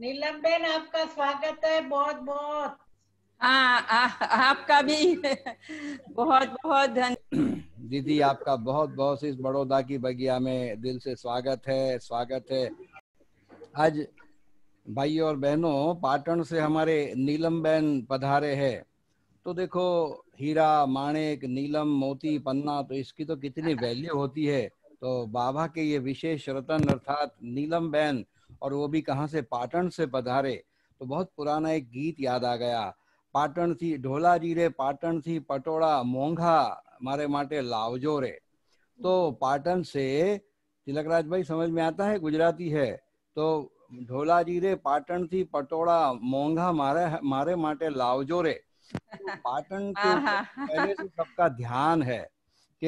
नीलम Ben आपका स्वागत है बहुत बहुत। हाँ आपका भी। बहुत बहुत धन्यवाद दीदी आपका बहुत बहुत इस बड़ौदा की बगिया में दिल से स्वागत है स्वागत है। आज भाई और बहनों पाटन से हमारे नीलम बहन पधारे हैं। तो देखो हीरा माणिक नीलम मोती पन्ना तो इसकी तो कितनी वैल्यू होती है। तो बाबा के ये विशेष रतन अर्थात नीलम बहन और वो भी कहाँ से? पाटन से पधारे। तो बहुत पुराना एक गीत याद आ गया। पाटन थी ढोला जीरे पाटन थी पटोड़ा मोंघा मारे माटे लावजो रे। तो पाटन से तिलकराज भाई समझ में आता है? गुजराती है। तो ढोला जीरे पाटन थी पटोड़ा मोंघा मारे मारे माटे लावजो रे। तो पाटन के पहले से सबका ध्यान है।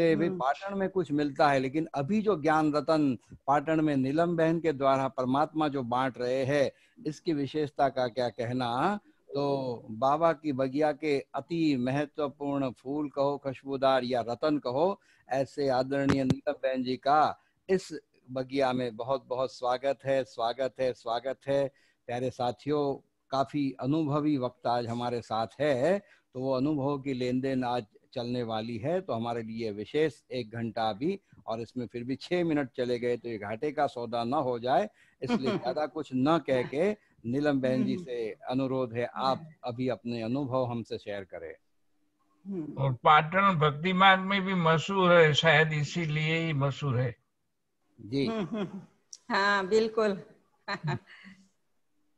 कि भाई हम्म। पाटन में कुछ मिलता है लेकिन अभी जो ज्ञान रतन पाटन में नीलम बहन के द्वारा परमात्मा जो बांट रहे हैं इसकी विशेषता का क्या कहना तो बाबा की बगिया के अति महत्वपूर्ण फूल कहो खुशबूदार या रतन कहो ऐसे आदरणीय नीलम बहन जी का इस बगिया में बहुत बहुत स्वागत है स्वागत है स्वागत है प्यारे साथियों काफ़ी अनुभवी वक्त आज हमारे साथ है तो वो अनुभव की लेन देन आज चलने वाली है तो हमारे लिए विशेष एक घंटा भी और इसमें फिर भी छह मिनट चले गए तो ये घाटे का सौदा न हो जाए। इसलिए ज़्यादा कुछ न कह के नीलम बहन जी से अनुरोध है आप अभी अपने अनुभव हमसे शेयर करें। हम्म। और पाटन भक्ति मार्ग में भी मशहूर है शायद इसीलिए ही मशहूर है। जी। हम्म, हम्म, हाँ बिल्कुल।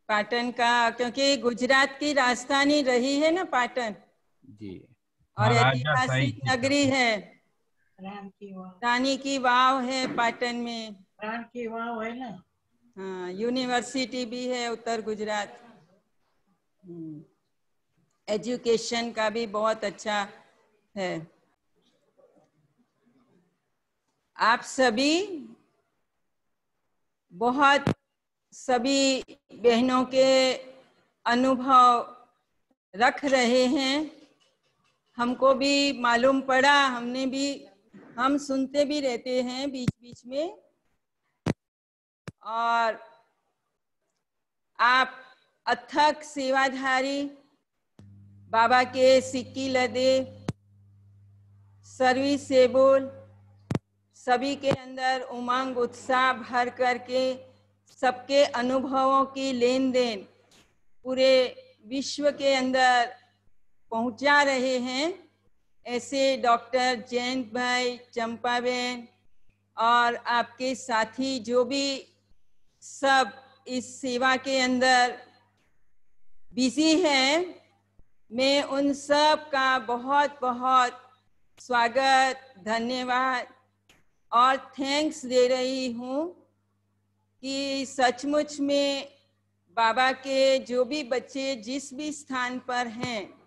पाटन का क्योंकि गुजरात की राजधानी रही है ना पाटन? जी। और ऐतिहासिक नगरी है राम की वाह रानी की वाव है पाटन में। प्राण की वाह है ना? हाँ यूनिवर्सिटी भी है उत्तर गुजरात। एजुकेशन का भी बहुत अच्छा है। आप सभी बहुत सभी बहनों के अनुभव रख रहे हैं। हमको भी मालूम पड़ा, हमने भी, हम सुनते भी रहते हैं बीच बीच में। और आप अथक सेवाधारी, बाबा के सिक्की लदे सर्विसेबल सभी के अंदर उमंग, उत्साह भर करके सबके अनुभवों की लेन देन, पूरे विश्व के अंदर पहुँचा रहे हैं। ऐसे डॉक्टर जयंत भाई चंपाबेन और आपके साथी जो भी सब इस सेवा के अंदर बिज़ी हैं, मैं उन सब का बहुत बहुत स्वागत, धन्यवाद और थैंक्स दे रही हूँ कि सचमुच में बाबा के जो भी बच्चे जिस भी स्थान पर हैं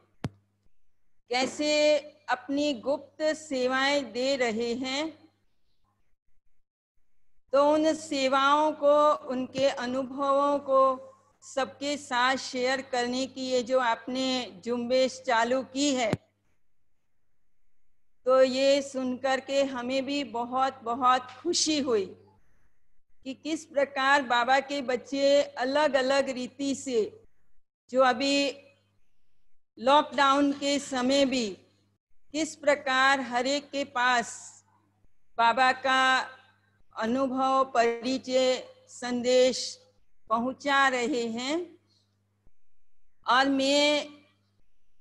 कैसे अपनी गुप्त सेवाएँ दे रहे हैं? तो उन सेवाओं को, उनके अनुभवों को सबके साथ शेयर करने की ये जो आपने जुम्बेश चालू की है तो ये सुनकर के हमें भी बहुत बहुत खुशी हुई कि किस प्रकार बाबा के बच्चे अलग अलग रीति से, जो अभी लॉकडाउन के समय भी किस प्रकार हर एक के पास बाबा का अनुभव, परिचय, संदेश पहुँचा रहे हैं? और मैं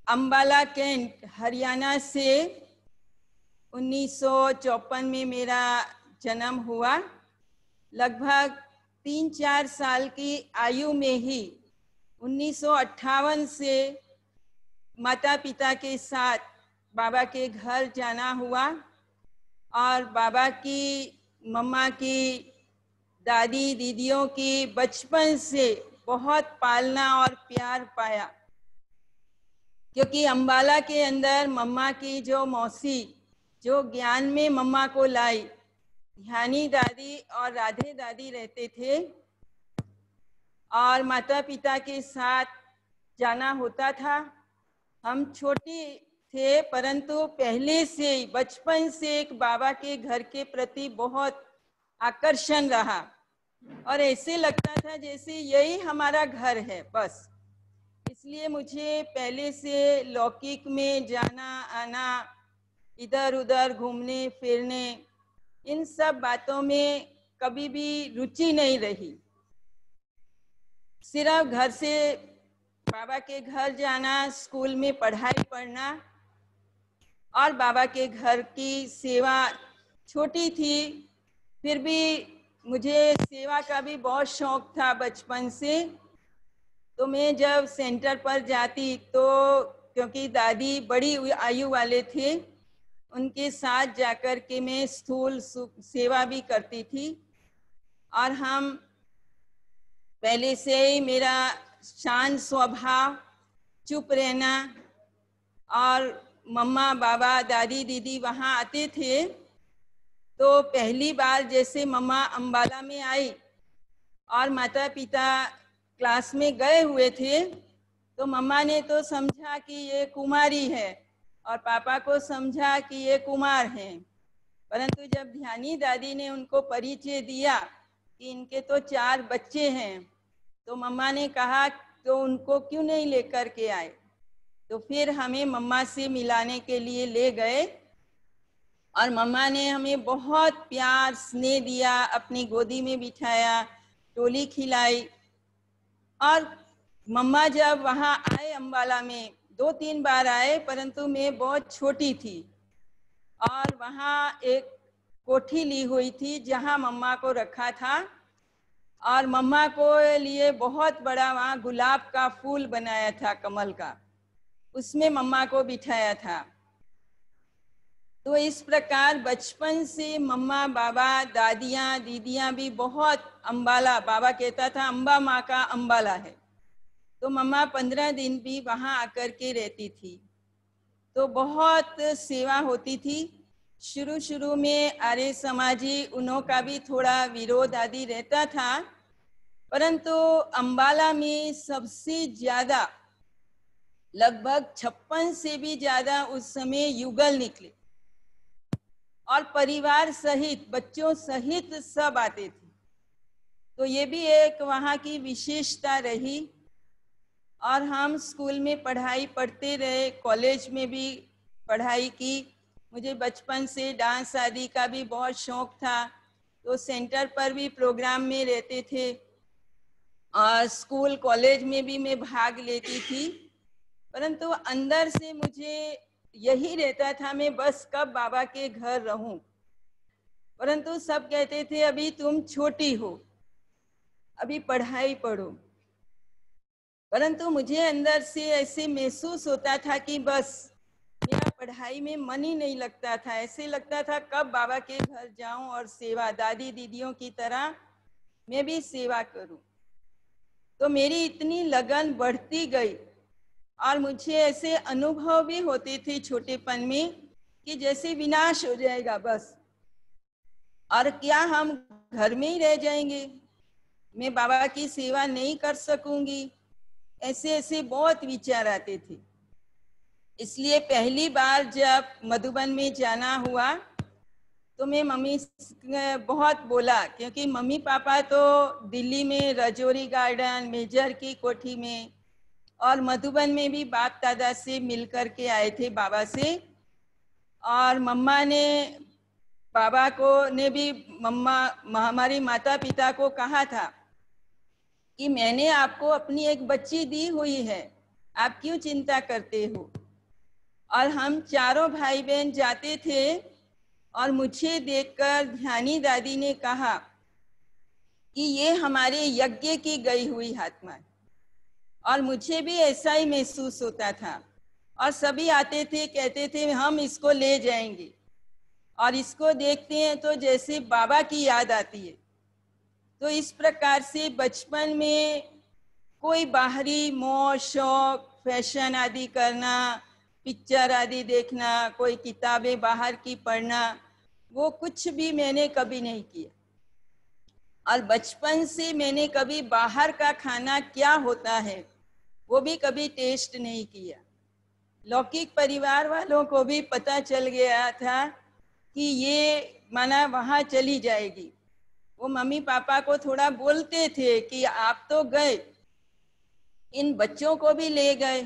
अंबाला कैंट, हरियाणा से 1954 में मेरा जन्म हुआ। लगभग तीन चार साल की आयु में ही 1958 से माता पिता के साथ बाबा के घर जाना हुआ और बाबा की, मम्मा की, दादी, दीदियों की बचपन से बहुत पालना और प्यार पाया। क्योंकि अंबाला के अंदर मम्मा की जो मौसी, जो ज्ञान में मम्मा को लाई, ध्यानी दादी और राधे दादी रहते थे और माता पिता के साथ जाना होता था। हम छोटी थे, परंतु पहले से, बचपन से एक बाबा के घर के प्रति बहुत आकर्षण रहा। और ऐसे लगता था जैसे यही हमारा घर है, बस। इसलिए मुझे पहले से लौकिक में जाना, आना, इधर उधर घूमने, फिरने, इन सब बातों में कभी भी रुचि नहीं रही। सिर्फ़ घर से बाबा के घर जाना, स्कूल में पढ़ाई पढ़ना और बाबा के घर की सेवा छोटी थी, फिर भी मुझे सेवा का भी बहुत शौक था बचपन से। तो मैं जब सेंटर पर जाती तो क्योंकि दादी बड़ी आयु वाले थे, उनके साथ जाकर के मैं स्थूल सेवा भी करती थी। और हम, पहले से ही मेरा शांत स्वभाव, चुप रहना और मम्मा, बाबा, दादी, दीदी वहाँ आते थे तो पहली बार जैसे मम्मा अम्बाला में आई और माता पिता क्लास में गए हुए थे तो मम्मा ने तो समझा कि ये कुमारी है और पापा को समझा कि ये कुमार हैं। परंतु जब ध्यानी दादी ने उनको परिचय दिया कि इनके तो चार बच्चे हैं तो मम्मा ने कहा तो उनको क्यों नहीं लेकर के आए? तो फिर हमें मम्मा से मिलाने के लिए ले गए। और मम्मा ने हमें बहुत प्यार, स्नेह दिया, अपनी गोदी में बिठाया, टोली खिलाई। और मम्मा जब वहाँ आए अम्बाला में, दो तीन बार आए, परंतु मैं बहुत छोटी थी। और वहाँ एक कोठी ली हुई थी, जहाँ मम्मा को रखा था। और मम्मा को लिए बहुत बड़ा वहाँ गुलाब का फूल बनाया था, कमल का। उसमें मम्मा को बिठाया था। तो इस प्रकार बचपन से मम्मा, बाबा, दादियाँ, दीदियाँ भी बहुत अम्बाला बाबा कहता था अम्बा माँ का अम्बाला है। तो मम्मा पंद्रह दिन भी वहाँ आकर के रहती थी। तो बहुत सेवा होती थी। शुरू शुरू में आर्य समाजी उन्हों का भी थोड़ा विरोध आदि रहता था, परंतु अंबाला में सबसे ज़्यादा, लगभग छप्पन से भी ज़्यादा उस समय युगल निकले। और परिवार सहित, बच्चों सहित सब आते थे। तो ये भी एक वहाँ की विशेषता रही। और हम स्कूल में पढ़ाई पढ़ते रहे, कॉलेज में भी पढ़ाई की। मुझे बचपन से डांस आदि का भी बहुत शौक था तो सेंटर पर भी प्रोग्राम में रहते थे। और स्कूल, कॉलेज में भी मैं भाग लेती थी। परंतु अंदर से मुझे यही रहता था, मैं बस कब बाबा के घर रहूँ। परंतु सब कहते थे, अभी तुम छोटी हो, अभी पढ़ाई पढ़ो। परंतु मुझे अंदर से ऐसे महसूस होता था कि बस पढ़ाई में मन ही नहीं लगता था। ऐसे लगता था, कब बाबा के घर जाऊँ और सेवा, दादी दीदियों की तरह मैं भी सेवा करूँ। तो मेरी इतनी लगन बढ़ती गई और मुझे ऐसे अनुभव भी होते थे छोटेपन में कि जैसे विनाश हो जाएगा बस। और क्या हम घर में ही रह जाएँगे? मैं बाबा की सेवा नहीं कर सकूँगी। ऐसे ऐसे बहुत विचार आते थे। इसलिए पहली बार जब मधुबन में जाना हुआ तो मैं मम्मी बहुत बोला, क्योंकि मम्मी पापा तो दिल्ली में रजौरी गार्डन, मेजर की कोठी में और मधुबन में भी बाप दादा से मिल कर के आए थे बाबा से। और मम्मा ने, बाबा को ने भी मम्मा, हमारी माता पिता को कहा था कि मैंने आपको अपनी एक बच्ची दी हुई है, आप क्यों चिंता करते हो? और हम चारों भाई बहन जाते थे और मुझे देखकर ध्यानी दादी ने कहा कि ये हमारे यज्ञ की गई हुई आत्मा और मुझे भी ऐसा ही महसूस होता था। और सभी आते थे, कहते थे, हम इसको ले जाएँगे। और इसको देखते हैं तो जैसे बाबा की याद आती है। तो इस प्रकार से बचपन में कोई बाहरी मोह, शौक, फ़ैशन आदि करना पिक्चर आदि देखना, कोई किताबें बाहर की पढ़ना, वो कुछ भी मैंने कभी नहीं किया। और बचपन से मैंने कभी बाहर का खाना क्या होता है, वो भी कभी टेस्ट नहीं किया। लौकिक परिवार वालों को भी पता चल गया था कि ये माना वहाँ चली जाएगी। वो मम्मी पापा को थोड़ा बोलते थे कि आप तो गए, इन बच्चों को भी ले गए।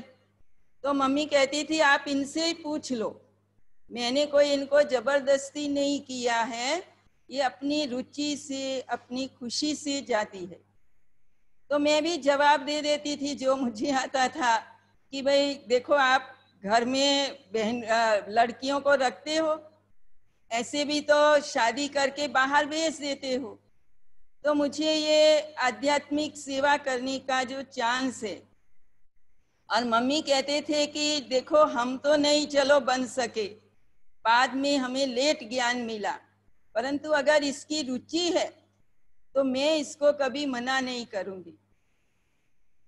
तो मम्मी कहती थी, आप इनसे ही पूछ लो। मैंने कोई इनको ज़बरदस्ती नहीं किया है। ये अपनी रुचि से, अपनी खुशी से जाती है। तो मैं भी जवाब दे देती थी, जो मुझे आता था कि भाई, देखो, आप घर में बहन लड़कियों को रखते हो। ऐसे भी तो शादी करके बाहर भेज देते हो। तो मुझे ये आध्यात्मिक सेवा करने का जो चांस है और मम्मी कहते थे कि देखो, हम तो नहीं, चलो बन सके। बाद में हमें लेट ज्ञान मिला। परंतु अगर इसकी रुचि है तो मैं इसको कभी मना नहीं करूँगी।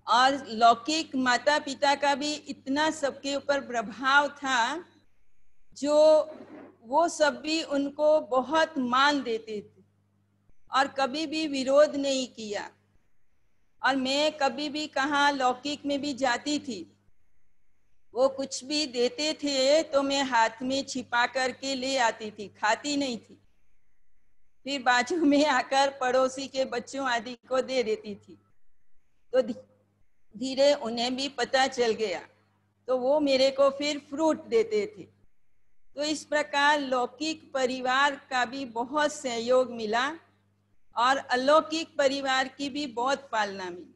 और लौकिक माता पिता का भी इतना सबके ऊपर प्रभाव था, जो वो सब भी उनको बहुत मान देते थे। और कभी भी विरोध नहीं किया। और मैं कभी भी कहा लौकिक में भी जाती थी, वो कुछ भी देते थे तो मैं हाथ में छिपा करके ले आती थी, खाती नहीं थी। फिर बाजू में आकर पड़ोसी के बच्चों आदि को दे देती थी। तो धीरे उन्हें भी पता चल गया तो वो मेरे को फिर फ्रूट देते थे। तो इस प्रकार लौकिक परिवार का भी बहुत सहयोग मिला। और अलौकिक परिवार की भी बहुत पालना मिली।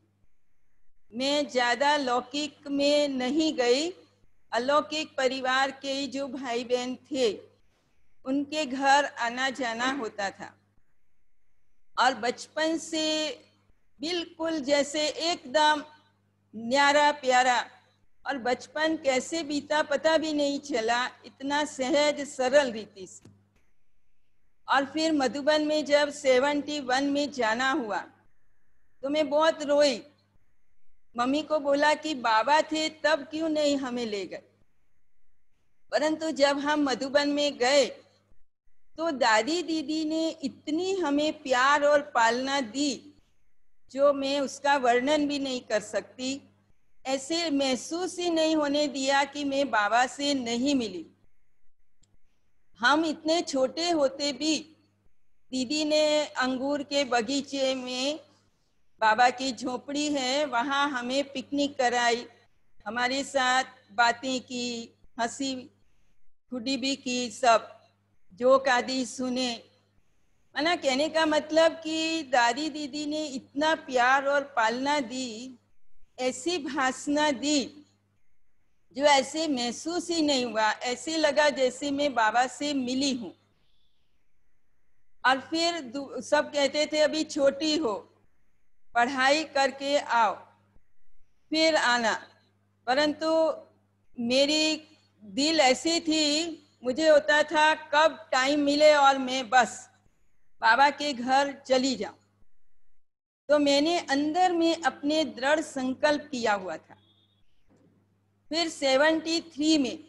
मैं ज़्यादा लौकिक में नहीं गई। अलौकिक परिवार के जो भाई बहन थे, उनके घर आना जाना होता था। और बचपन से बिल्कुल जैसे एकदम न्यारा प्यारा और बचपन कैसे बीता पता भी नहीं चला। इतना सहज, सरल रीति से। और फिर मधुबन में जब सेवेंटी वन में जाना हुआ तो मैं बहुत रोई। मम्मी को बोला कि, बाबा थे, तब क्यों नहीं हमें ले गए? परंतु जब हम मधुबन में गए तो दादी दीदी ने इतनी हमें प्यार और पालना दी, जो मैं उसका वर्णन भी नहीं कर सकती। ऐसे महसूस ही नहीं होने दिया कि मैं बाबा से नहीं मिली। हम इतने छोटे होते भी दीदी ने अंगूर के बगीचे में बाबा की झोपड़ी है, वहाँ हमें पिकनिक कराई। हमारे साथ बातें की, हँसी खुडी भी की सब, जोक आदि सुने। माना कहने का मतलब कि दादी दीदी ने इतना प्यार और पालना दी, ऐसी भाषणा दी जो ऐसे महसूस ही नहीं हुआ, ऐसे लगा जैसे मैं बाबा से मिली हूँ। और फिर सब कहते थे, अभी छोटी हो, पढ़ाई करके आओ। फिर आना। परंतु मेरी दिल ऐसी थी, मुझे होता था, कब टाइम मिले और मैं बस, बाबा के घर चली जाऊँ। तो मैंने अंदर में अपने दृढ़ संकल्प किया हुआ था। फिर 73 में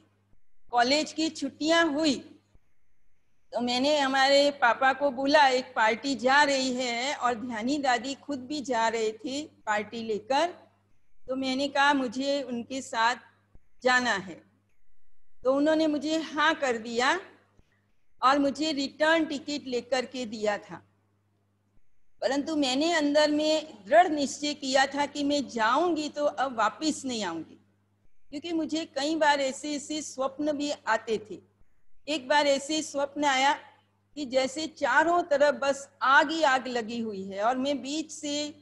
कॉलेज की छुट्टियाँ हुई। तो मैंने हमारे पापा को बोला, एक पार्टी जा रही है और ध्यानी दादी खुद भी जा रहे थे पार्टी लेकर। तो मैंने कहा, मुझे उनके साथ जाना है। तो उन्होंने मुझे हाँ कर दिया और मुझे रिटर्न टिकट लेकर के दिया था। परंतु मैंने अंदर में दृढ़ निश्चय किया था कि मैं जाऊँगी तो अब वापस नहीं आऊँगी। क्योंकि मुझे कई बार ऐसे ऐसे स्वप्न भी आते थे। एक बार ऐसे स्वप्न आया कि जैसे चारों तरफ़ बस आग ही आग लगी हुई है और मैं बीच से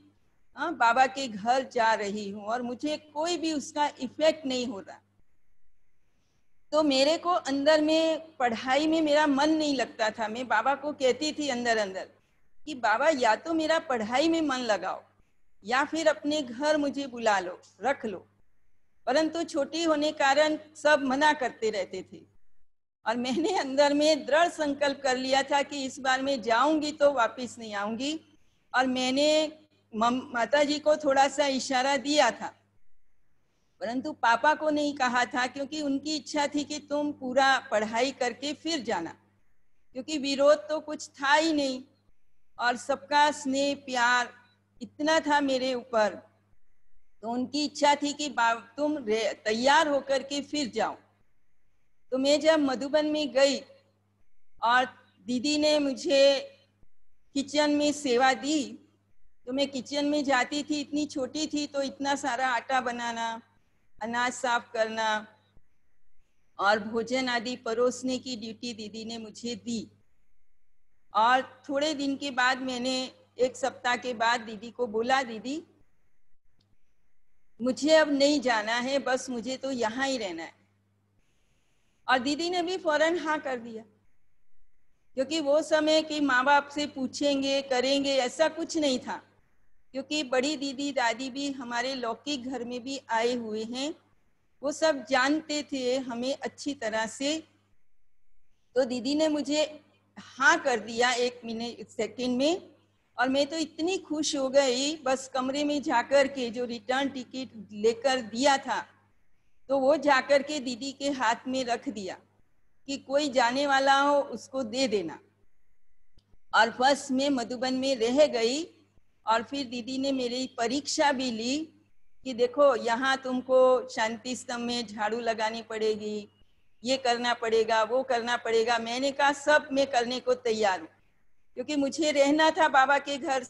आ, हाँ, बाबा के घर जा रही हूँ और मुझे कोई भी उसका इफ़ेक्ट नहीं हो रहा। तो मेरे को अंदर में पढ़ाई में मेरा मन नहीं लगता था। मैं बाबा को कहती थी अंदर अंदर कि बाबा या तो मेरा पढ़ाई में मन लगाओ या फिर अपने घर मुझे बुला लो रख लो। परंतु छोटी होने कारण सब मना करते रहते थे। और मैंने अंदर में दृढ़ संकल्प कर लिया था कि इस बार मैं जाऊँगी तो वापस नहीं आऊँगी। और मैंने माता जी को थोड़ा सा इशारा दिया था। परंतु पापा को नहीं कहा था क्योंकि उनकी इच्छा थी कि तुम पूरा पढ़ाई करके फिर जाना। क्योंकि विरोध तो कुछ था ही नहीं। और सबका स्नेह, प्यार इतना था मेरे ऊपर। तो उनकी इच्छा थी कि तुम तैयार होकर के फिर जाओ। तो मैं जब मधुबन में गई और दीदी ने मुझे किचन में सेवा दी तो मैं किचन में जाती थी, इतनी छोटी थी तो इतना सारा आटा बनाना, अनाज साफ़ करना और भोजन आदि परोसने की ड्यूटी दीदी ने मुझे दी। और थोड़े दिन के बाद मैंने एक सप्ताह के बाद दीदी को बोला, दीदी मुझे अब नहीं जाना है, बस मुझे तो यहाँ ही रहना है। और दीदी ने भी फ़ौरन हाँ कर दिया। क्योंकि वो समय कि माँ बाप से पूछेंगे, करेंगे, ऐसा कुछ नहीं था। क्योंकि बड़ी दीदी, दादी भी हमारे लौकिक घर में भी आए हुए हैं। वो सब जानते थे हमें अच्छी तरह से। तो दीदी ने मुझे हाँ कर दिया एक मिनट, सेकंड में। और मैं तो इतनी खुश हो गई, बस कमरे में जाकर के जो रिटर्न टिकट लेकर दिया था तो वो जाकर के दीदी के हाथ में रख दिया कि कोई जाने वाला हो उसको दे देना। और बस में मधुबन में रह गई और फिर दीदी ने मेरी परीक्षा भी ली कि देखो, यहाँ तुमको शांति स्तंभ में झाड़ू लगानी पड़ेगी, ये करना पड़ेगा, वो करना पड़ेगा। मैंने कहा, सब मैं करने को तैयार हूँ। क्योंकि मुझे रहना था बाबा के घर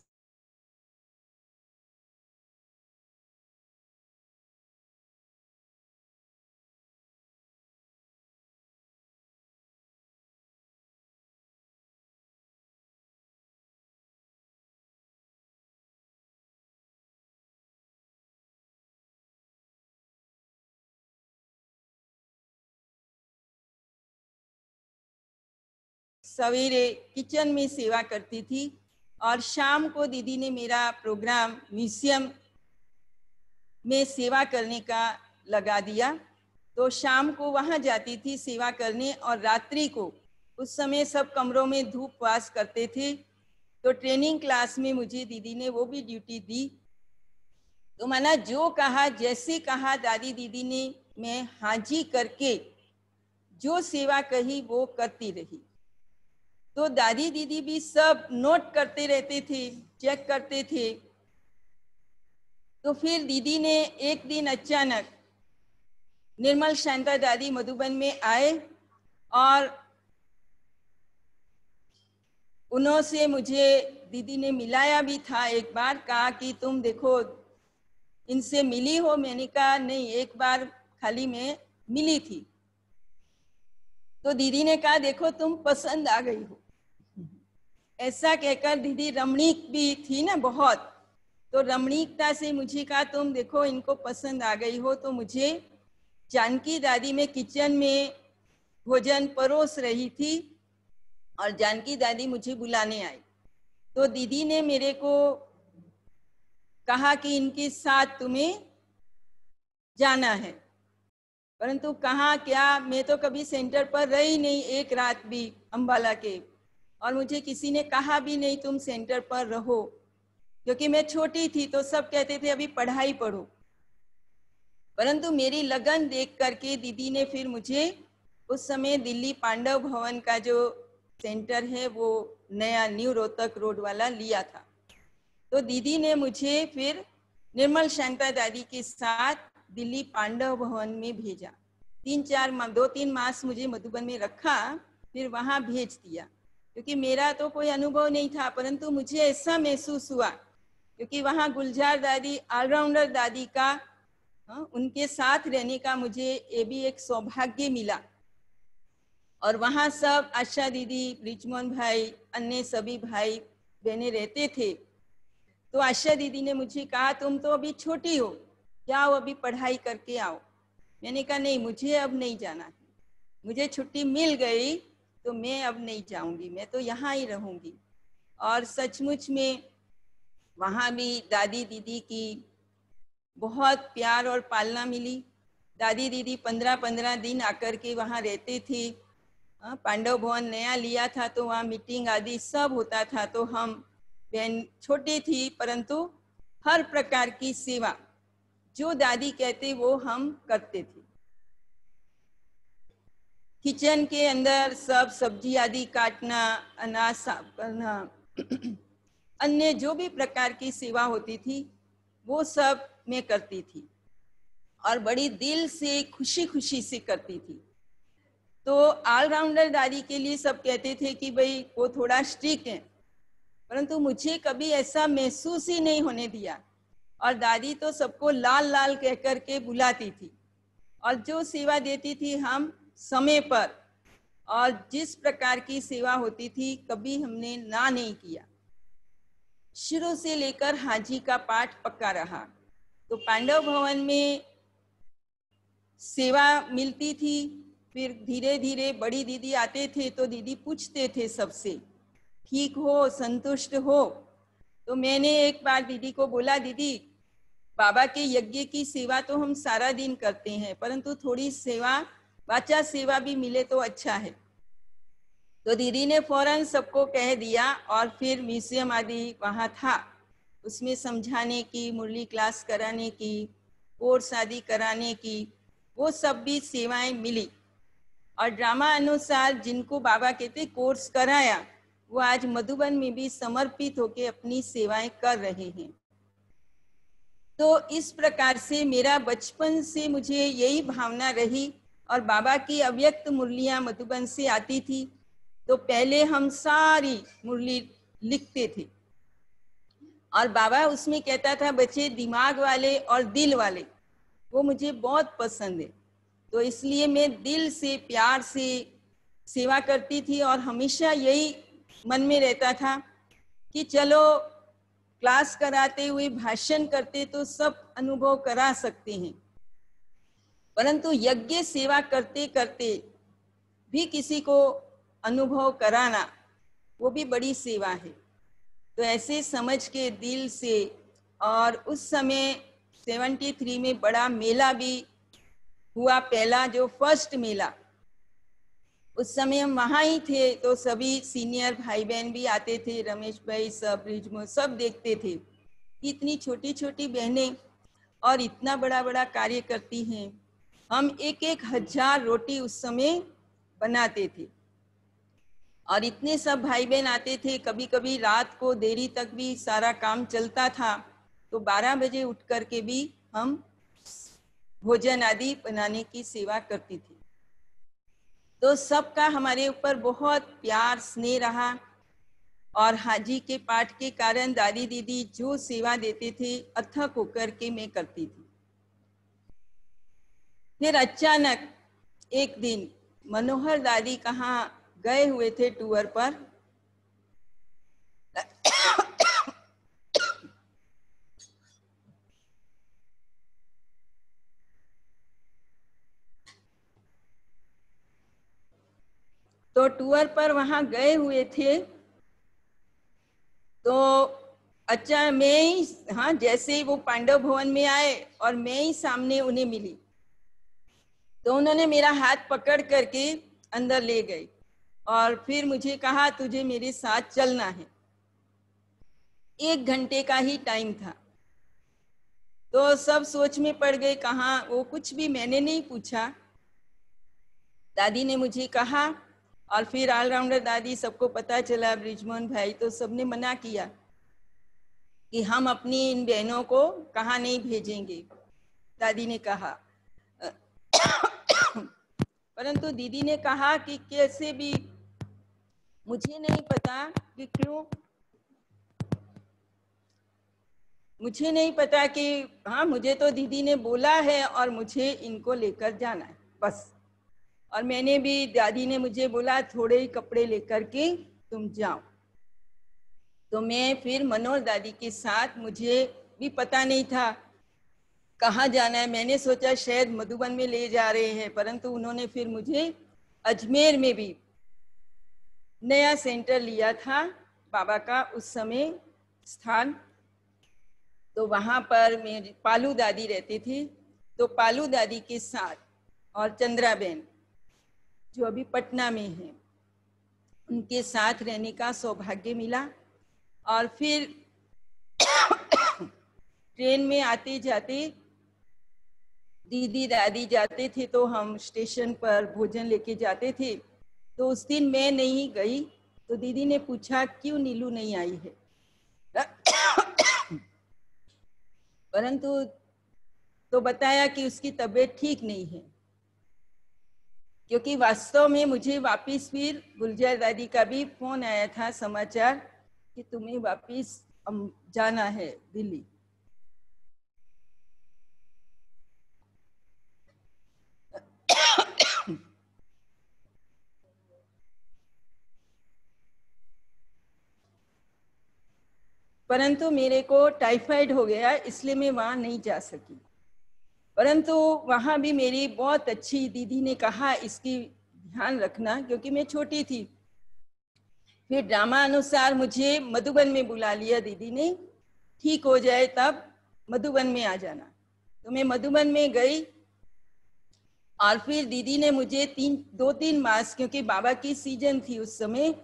सवेरे किचन में सेवा करती थी और शाम को दीदी ने मेरा प्रोग्राम म्यूज़ियम में सेवा करने का लगा दिया। तो शाम को वहाँ जाती थी सेवा करने और रात्रि को उस समय सब कमरों में धूप वास करते थे। तो ट्रेनिंग क्लास में मुझे दीदी ने वो भी ड्यूटी दी। तो माना जो कहा, जैसे कहा, दादी दीदी ने मैं हाजी करके जो सेवा कही वो करती रही। तो दादी दीदी भी सब नोट करते रहते थे चेक करते थे। तो फिर दीदी ने एक दिन अचानक निर्मल शांता दादी मधुबन में आए और उन्होंने मुझे दीदी ने मिलाया भी था एक बार, कहा कि तुम देखो, इनसे मिली हो? मैंने कहा, नहीं, एक बार खाली मैं मिली थी। तो दीदी ने कहा, देखो, तुम पसंद आ गई हो। ऐसा कहकर दीदी रमणीक भी थी ना बहुत। तो रमणीकता से मुझे कहा, तुम देखो, इनको पसंद आ गई हो तो मुझे जानकी दादी में किचन में भोजन परोस रही थी और जानकी दादी मुझे बुलाने आई। तो दीदी ने मेरे को कहा कि इनके साथ तुम्हें जाना है। परंतु कहा, क्या? मैं तो कभी सेंटर पर रही नहीं एक रात भी अंबाला के और मुझे किसी ने कहा भी नहीं, तुम सेंटर पर रहो। क्योंकि मैं छोटी थी तो सब कहते थे, अभी पढ़ाई पढ़ो। परंतु मेरी लगन देख करके दीदी ने फिर मुझे उस समय दिल्ली पांडव भवन का जो सेंटर है, वो नया न्यू रोहतक रोड वाला लिया था। तो दीदी ने मुझे फिर निर्मल शांता दादी के साथ दिल्ली पांडव भवन में भेजा। तीन चार दो तीन मास मुझे मधुबन में रखा, फिर वहाँ भेज दिया। क्योंकि मेरा तो कोई अनुभव नहीं था परंतु मुझे ऐसा महसूस हुआ क्योंकि वहाँ गुलजार दादी ऑलराउंडर दादी का हाँ, उनके साथ रहने का मुझे ये भी एक सौभाग्य मिला। और वहाँ सब आशा दीदी ब्रिजमोहन भाई अन्य सभी भाई बहने रहते थे। तो आशा दीदी ने मुझे कहा तुम तो अभी छोटी हो जाओ अभी पढ़ाई करके आओ। मैंने कहा नहीं मुझे अब नहीं जाना मुझे छुट्टी मिल गई तो मैं अब नहीं जाऊँगी, मैं तो यहाँ ही रहूँगी। और सचमुच में वहाँ भी दादी दीदी की बहुत प्यार और पालना मिली। दादी दीदी पंद्रह पंद्रह दिन आकर के वहाँ रहते थे। पांडव भवन नया लिया था तो वहाँ मीटिंग आदि सब होता था तो हम बहन छोटी थी, परंतु हर प्रकार की सेवा जो दादी कहते वो हम करते थे। किचन के अंदर सब सब्ज़ी आदि काटना, अनाज साफ़ करना, अन्य जो भी प्रकार की सेवा होती थी, वो सब मैं करती थी। और बड़ी दिल से खुशी खुशी से करती थी। तो ऑलराउंडर दादी के लिए सब कहते थे कि भाई, वो थोड़ा स्ट्रिक है। परंतु मुझे कभी ऐसा महसूस ही नहीं होने दिया। और दादी तो सबको लाल लाल कह करके बुलाती थी। और जो सेवा देती थी हम समय पर और जिस प्रकार की सेवा होती थी, कभी हमने ना नहीं किया। शुरू से लेकर हाजी का पाठ पक्का रहा। तो पांडव भवन में सेवा मिलती थी, फिर धीरे धीरे बड़ी दीदी आते थे तो दीदी पूछते थे सबसे, ठीक हो, संतुष्ट हो? तो मैंने एक बार दीदी को बोला, दीदी, बाबा के यज्ञ की सेवा तो हम सारा दिन करते हैं, परंतु थोड़ी सेवा वाचा सेवा भी मिले तो अच्छा है। तो दीदी ने फ़ौरन सबको कह दिया और फिर म्यूज़ियम आदि वहाँ था। उसमें समझाने की, मुरली क्लास कराने की, कोर्स आदि कराने की, वो सब भी सेवाएँ मिली। और ड्रामा अनुसार जिनको बाबा कहते कोर्स कराया, वो आज मधुबन में भी समर्पित होकर अपनी सेवाएँ कर रहे हैं। तो इस प्रकार से मेरा बचपन से मुझे यही भावना रही और बाबा की अव्यक्त मुरलियाँ मधुबन से आती थी तो पहले हम सारी मुरली लिखते थे। और बाबा उसमें कहता था, बच्चे, दिमाग वाले और दिल वाले, वो मुझे बहुत पसंद है। तो इसलिए मैं दिल से, प्यार से सेवा करती थी और हमेशा यही मन में रहता था कि चलो, क्लास कराते हुए भाषण करते तो सब अनुभव करा सकते हैं। परंतु यज्ञ सेवा करते करते भी किसी को अनुभव कराना, वो भी बड़ी सेवा है। तो ऐसे समझ के दिल से और उस समय 73 में बड़ा मेला भी हुआ, पहला जो फ़र्स्ट मेला। उस समय हम वहाँ ही थे तो सभी सीनियर भाई बहन भी आते थे, रमेश भाई सब, रिजमो सब देखते थे। इतनी छोटी छोटी बहनें और इतना बड़ा बड़ा कार्य करती हैं। हम एक एक हज़ार रोटी उस समय बनाते थे। और इतने सब भाई बहन आते थे कभी कभी रात को देरी तक भी सारा काम चलता था तो 12 बजे उठ करके भी हम भोजन आदि बनाने की सेवा करती थी। तो सबका हमारे ऊपर बहुत प्यार, स्नेह रहा और हाजी के पाठ के कारण दादी दीदी जो सेवा देते थे, अथक होकर के मैं करती थी। फिर अचानक एक दिन मनोहर दादी कहाँ गए हुए थे टूर पर? तो टूर पर वहाँ गए हुए थे। तो अच्छा मैं ही हाँ जैसे ही वो पांडव भवन में आए और मैं ही सामने उन्हें मिली। तो उन्होंने मेरा हाथ पकड़ करके अंदर ले गए और फिर मुझे कहा, तुझे मेरे साथ चलना है। एक घंटे का ही टाइम था। तो सब सोच में पड़ गए, कहा, वो कुछ भी मैंने नहीं पूछा। दादी ने मुझे कहा और फिर ऑलराउंडर दादी, सबको पता चला, ब्रिजमोहन भाई तो सबने मना किया कि हम अपनी इन बहनों को कहा नहीं भेजेंगे। दादी ने कहा परंतु दीदी ने कहा कि कैसे भी, मुझे नहीं पता कि क्यों, मुझे नहीं पता कि हाँ मुझे तो दीदी ने बोला है और मुझे इनको लेकर जाना है, बस। और मैंने भी, दादी ने मुझे बोला, थोड़े ही कपड़े लेकर के तुम जाओ। तो मैं फिर मनोहर दादी के साथ, मुझे भी पता नहीं था कहाँ जाना है? मैंने सोचा शायद मधुबन में ले जा रहे हैं, परंतु उन्होंने फिर मुझे अजमेर में भी नया सेंटर लिया था, बाबा का उस समय स्थान। तो वहाँ पर मेरी पालू दादी रहती थी तो पालू दादी के साथ और चंद्राबेन जो अभी पटना में है, उनके साथ रहने का सौभाग्य मिला। और फिर ट्रेन में आते जाते दीदी दादी जाते थे तो हम स्टेशन पर भोजन लेके जाते थे। तो उस दिन मैं नहीं गई तो दीदी ने पूछा, क्यों नीलू नहीं आई है? परंतु तो बताया कि उसकी तबीयत ठीक नहीं है, क्योंकि वास्तव में मुझे वापिस फिर गुलजार दादी का भी फ़ोन आया था, समाचार कि तुम्हें वापिस जाना है दिल्ली। परंतु मेरे को टाइफाइड हो गया, इसलिए मैं वहाँ नहीं जा सकी। परंतु वहाँ भी मेरी बहुत अच्छी दीदी ने कहा इसकी ध्यान रखना, क्योंकि मैं छोटी थी। फिर ड्रामा अनुसार मुझे मधुबन में बुला लिया दीदी ने। ठीक हो जाए तब मधुबन में आ जाना। तो मैं मधुबन में गई और फिर दीदी ने मुझे तीन, दो तीन मास, क्योंकि बाबा की सीज़न थी उस समय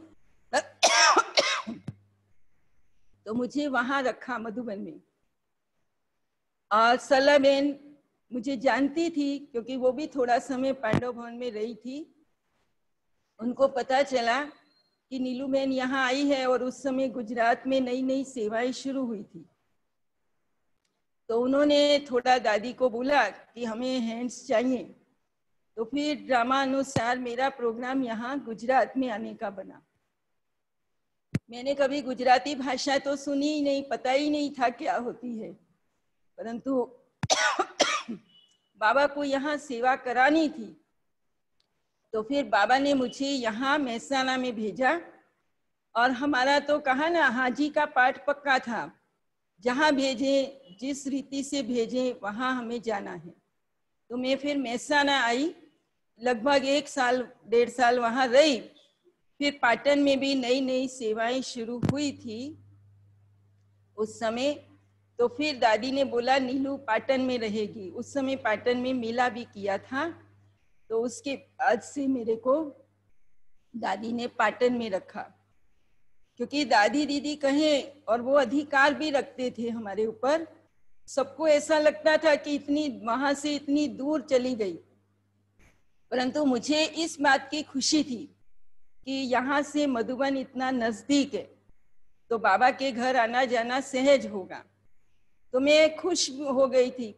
तो मुझे वहाँ रखा मधुबन में। और सला बहन मुझे जानती थी, क्योंकि वो भी थोड़ा समय पांडव भवन में रही थी। उनको पता चला कि नीलू बहन यहाँ आई है और उस समय गुजरात में नई नई सेवाएँ शुरू हुई थी। तो उन्होंने थोड़ा दादी को बोला कि हमें हैंड्स चाहिए। तो फिर ड्रामा अनुसार मेरा प्रोग्राम यहाँ गुजरात में आने का बना। मैंने कभी गुजराती भाषा तो सुनी ही नहीं, पता ही नहीं था क्या होती है। परंतु बाबा को यहाँ सेवा करानी थी। तो फिर बाबा ने मुझे यहाँ महसाना में भेजा और हमारा तो कहा ना, हाजी का पाठ पक्का था। जहाँ भेजे, जिस रीति से भेजे, वहाँ हमें जाना है। तो मैं फिर महसाना आई। लगभग एक साल, डेढ़ साल वहाँ रही। फिर पाटन में भी नई नई सेवाएँ शुरू हुई थी। उस समय तो फिर दादी ने बोला, नीलू पाटन में रहेगी। उस समय पाटन में मेला भी किया था। तो उसके बाद से मेरे को दादी ने पाटन में रखा। क्योंकि दादी दीदी कहे और वो अधिकार भी रखते थे हमारे ऊपर, सबको ऐसा लगता था कि इतनी, वहाँ से इतनी दूर चली गई। परंतु मुझे इस बात की खुशी थी कि यहाँ से मधुबन इतना नज़दीक है तो बाबा के घर आना जाना सहज होगा। तो मैं खुश हो गई थी,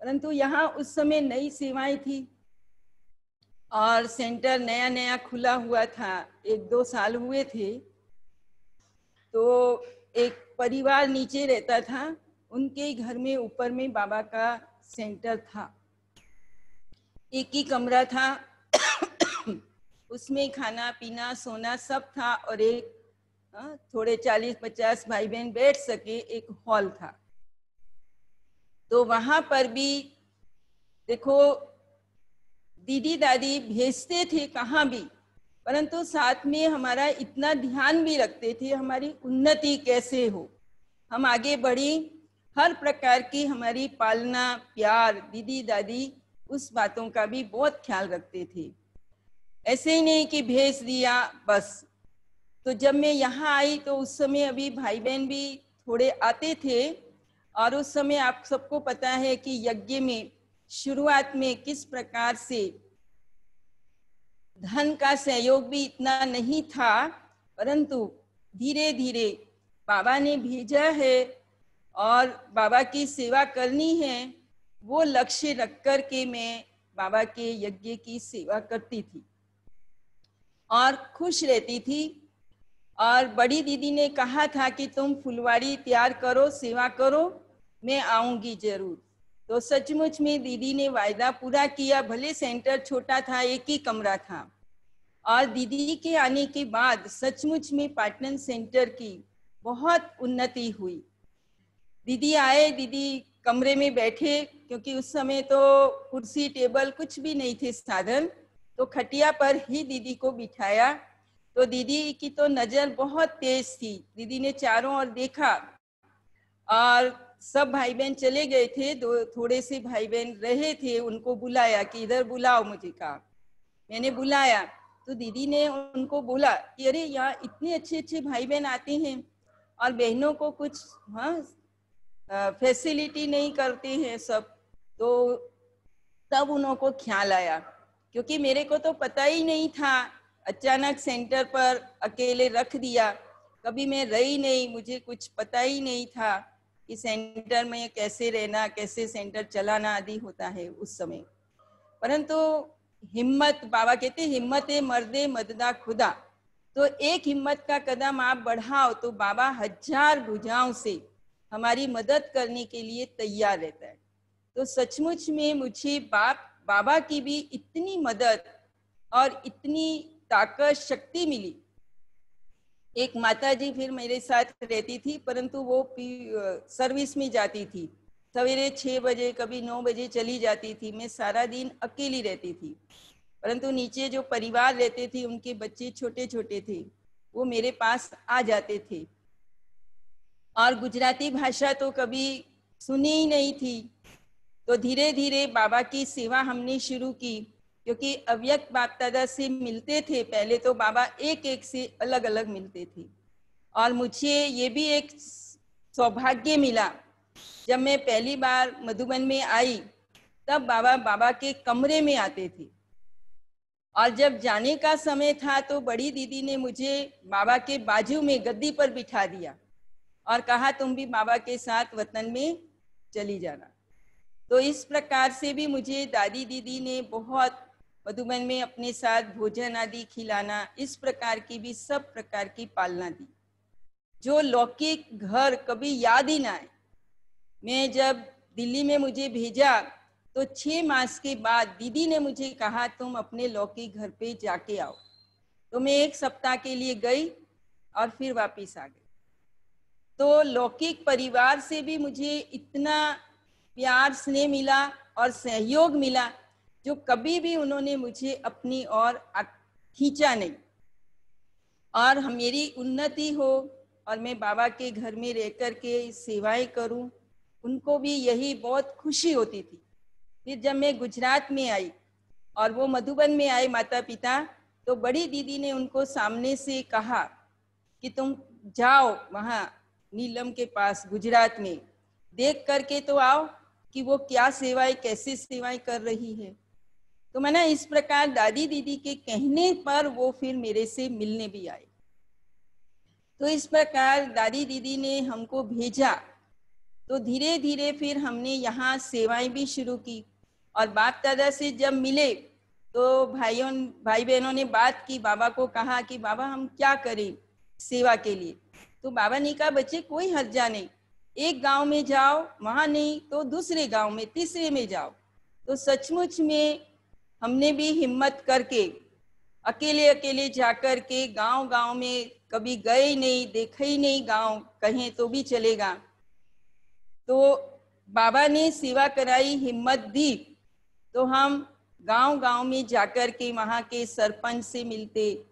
परंतु यहाँ उस समय नई सेवाएँ थी और सेंटर नया नया खुला हुआ था। एक दो साल हुए थे तो एक परिवार नीचे रहता था, उनके घर में ऊपर में बाबा का सेंटर था। एक ही कमरा था उसमें खाना, पीना, सोना सब था और एक थोड़े चालीस, पचास भाई बहन बैठ सके, एक हॉल था। तो वहाँ पर भी, देखो, दीदी दादी भेजते थे कहाँ भी, परंतु साथ में हमारा इतना ध्यान भी रखते थे, हमारी उन्नति कैसे हो। हम आगे बढ़ी, हर प्रकार की हमारी पालना, प्यार, दीदी दादी, उस बातों का भी बहुत ख्याल रखते थे। ऐसे ही नहीं कि भेज दिया, बस। तो जब मैं यहाँ आई तो उस समय अभी भाई बहन भी थोड़े आते थे और उस समय आप सबको पता है कि यज्ञ में, शुरुआत में किस प्रकार से धन का सहयोग भी इतना नहीं था, परंतु धीरे धीरे बाबा ने भेजा है और बाबा की सेवा करनी है, वो लक्ष्य रख कर के मैं बाबा के यज्ञ की सेवा करती थी। और खुश रहती थी। और बड़ी दीदी ने कहा था कि तुम फुलवाड़ी तैयार करो, सेवा करो, मैं आऊँगी ज़रूर। तो सचमुच में दीदी ने वायदा पूरा किया। भले सेंटर छोटा था, एक ही कमरा था। और दीदी के आने के बाद सचमुच में पाटन सेंटर की बहुत उन्नति हुई। दीदी आए, दीदी कमरे में बैठे, क्योंकि उस समय तो कुर्सी, टेबल कुछ भी नहीं थे साधन। तो खटिया पर ही दीदी को बिठाया। तो दीदी की तो नज़र बहुत तेज थी। दीदी ने चारों ओर देखा और सब भाई बहन चले गए थे। दो, थोड़े से भाई बहन रहे थे। उनको बुलाया कि इधर बुलाओ मुझे कहा मैंने बुलाया। तो दीदी ने उनको बोला कि अरे यहाँ इतने अच्छे अच्छे भाई बहन आते हैं और बहनों को कुछ हाँ फैसिलिटी नहीं करते हैं सब। तो तब उन्हों को ख्याल आया। क्योंकि मेरे को तो पता ही नहीं था। अचानक सेंटर पर अकेले रख दिया। कभी मैं रही नहीं, मुझे कुछ पता ही नहीं था कि सेंटर में कैसे रहना, कैसे सेंटर चलाना आदि होता है उस समय। परंतु हिम्मत, बाबा कहते हिम्मत है मर्दे, मददा खुदा। तो एक हिम्मत का कदम आप बढ़ाओ तो बाबा हज़ार भुजाओं से हमारी मदद करने के लिए तैयार रहता है। तो सचमुच में मुझे बाप बाबा की भी इतनी मदद और इतनी ताकत, शक्ति मिली। एक माता जी फिर मेरे साथ रहती थी, परंतु वो सर्विस में जाती थी। सवेरे छः बजे, कभी नौ बजे चली जाती थी। मैं सारा दिन अकेली रहती थी। परंतु नीचे जो परिवार रहते थे, उनके बच्चे छोटे छोटे थे, वो मेरे पास आ जाते थे। और गुजराती भाषा तो कभी सुनी ही नहीं थी। तो धीरे धीरे बाबा की सेवा हमने शुरू की, क्योंकि अव्यक्त बाप दादा से मिलते थे, पहले तो बाबा एक एक से अलग अलग मिलते थे। और मुझे ये भी एक सौभाग्य मिला, जब मैं पहली बार मधुबन में आई, तब बाबा बाबा के कमरे में आते थे। और जब जाने का समय था तो बड़ी दीदी ने मुझे बाबा के बाजू में गद्दी पर बिठा दिया और कहा, तुम भी बाबा के साथ वतन में चली जाना। तो इस प्रकार से भी मुझे दादी दीदी ने बहुत मधुबन में अपने साथ भोजन आदि खिलाना, इस प्रकार की भी सब प्रकार की पालना दी। जो लौकिक घर कभी याद ही ना आए। मैं जब दिल्ली में मुझे भेजा तो छह मास के बाद दीदी ने मुझे कहा, तुम अपने लौकिक घर पे जाके आओ। तो मैं एक सप्ताह के लिए गई और फिर वापस आ गई। तो लौकिक परिवार से भी मुझे इतना प्यार, स्नेह मिला और सहयोग मिला, जो कभी भी उन्होंने मुझे अपनी ओर खींचा नहीं। और मेरी उन्नति हो और मैं बाबा के घर में रह कर के सेवाएँ करूँ, उनको भी यही बहुत खुशी होती थी। फिर जब मैं गुजरात में आई और वो मधुबन में आए माता पिता तो बड़ी दीदी ने उनको सामने से कहा कि तुम जाओ वहाँ नीलम के पास गुजरात में। देख करके तो आओ कि वो क्या सेवाएँ, कैसे सेवाएँ कर रही है। तो मैंने इस प्रकार दादी दीदी के कहने पर वो फिर मेरे से मिलने भी आए। तो इस प्रकार दादी दीदी ने हमको भेजा। तो धीरे धीरे फिर हमने यहाँ सेवाएँ भी शुरू की और बाप दादा से जब मिले तो भाइयों भाई बहनों ने बात की, बाबा को कहा कि, बाबा, हम क्या करें सेवा के लिए? तो बाबा ने कहा, बच्चे, कोई हर्जा नहीं। एक गाँव में जाओ, वहाँ नहीं तो दूसरे गाँव में, तीसरे में जाओ। तो सचमुच में हमने भी हिम्मत करके, अकेले अकेले जाकर के गाँव गाँव में कभी गए नहीं, देखा ही नहीं गाँव, कहें तो भी चलेगा। तो बाबा ने सेवा कराई, हिम्मत दी तो हम गाँव गाँव में जाकर के वहाँ के सरपंच से मिलते,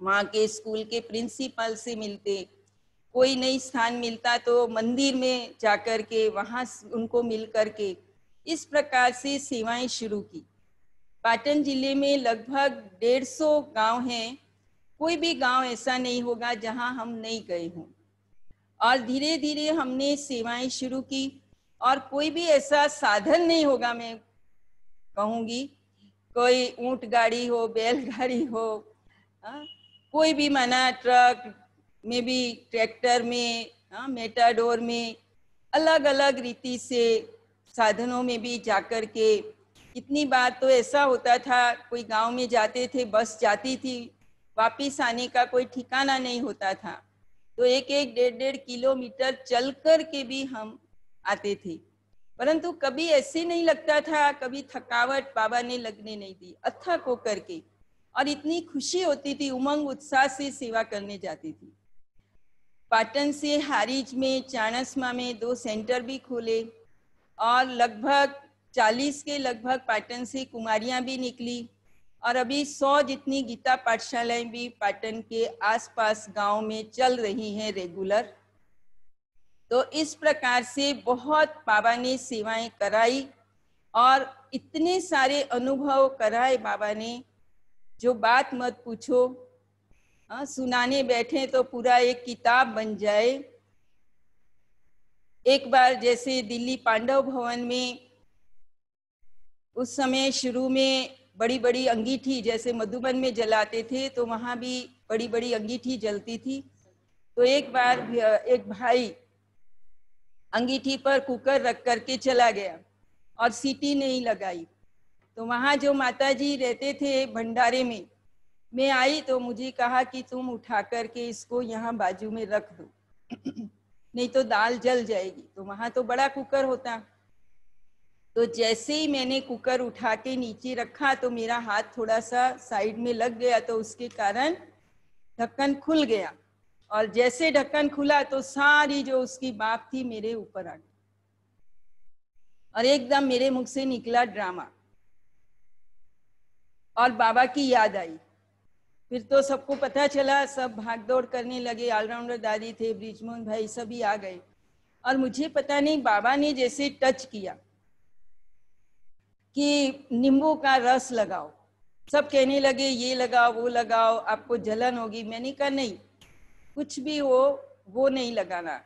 वहाँ के स्कूल के प्रिंसिपल से मिलते कोई नई स्थान मिलता तो मंदिर में जाकर के वहाँ उनको मिल करके इस प्रकार से सेवाएँ शुरू की। पाटन ज़िले में लगभग डेढ़ सौ गाँव हैं। कोई भी गाँव ऐसा नहीं होगा जहाँ हम नहीं गए हों। और धीरे धीरे हमने सेवाएँ शुरू की और कोई भी ऐसा साधन नहीं होगा मैं कहूँगी। कोई ऊँट गाड़ी हो बैलगाड़ी हो आ? हाँ, कोई भी माना ट्रक में भी ट्रैक्टर में आ, मेटाडोर में अलग अलग रीति से साधनों में भी जाकर के कितनी बार तो ऐसा होता था कोई गाँव में जाते थे बस जाती थी वापिस आने का कोई ठिकाना नहीं होता था। तो एक एक डेढ़ डेढ़ किलोमीटर चल कर के भी हम आते थे। परंतु कभी ऐसे नहीं लगता था कभी थकावट बाबा ने लगने नहीं दी अथक होकर के। और इतनी खुशी होती थी उमंग उत्साह से सेवा करने जाती थी। पाटन से हारिज में, चाणसमा में दो सेंटर भी खोले और लगभग चालीस के लगभग पाटन से कुमारियाँ भी निकली। और अभी सौ जितनी गीता पाठशालाएँ भी पाटन के आसपास गाँव में चल रही हैं रेगुलर। तो इस प्रकार से बहुत बाबा ने सेवाएँ कराई और इतने सारे अनुभव कराए बाबा ने। जो बात मत पूछो आ, सुनाने बैठे तो पूरा एक किताब बन जाए। एक बार जैसे दिल्ली पांडव भवन में उस समय शुरू में बड़ी बड़ी अंगीठी जैसे मधुबन में जलाते थे तो वहाँ भी बड़ी बड़ी अंगीठी जलती थी। तो एक बार एक भाई अंगीठी पर कुकर रख करके चला गया और सीटी नहीं लगाई। तो वहाँ जो माता जी रहते थे भंडारे में मैं आई तो मुझे कहा कि तुम उठा करके इसको यहाँ बाजू में रख दो। नहीं तो दाल जल जाएगी। तो वहाँ तो बड़ा कुकर होता। तो जैसे ही मैंने कुकर उठा के नीचे रखा तो मेरा हाथ थोड़ा सा साइड में लग गया तो उसके कारण ढक्कन खुल गया। और जैसे ढक्कन खुला तो सारी जो उसकी बाप थी मेरे ऊपर आ गई। और एकदम मेरे मुख से निकला ड्रामा। और बाबा की याद आई। फिर तो सबको पता चला, सब भाग दौड़ करने लगे ऑलराउंडर दादी थे, ब्रिजमोहन भाई सभी आ गए। और मुझे पता नहीं, बाबा ने जैसे टच किया कि नींबू का रस लगाओ। सब कहने लगे, ये लगाओ, वो लगाओ, आपको जलन होगी। मैंने कहा, नहीं, कुछ भी हो, वो नहीं लगाना।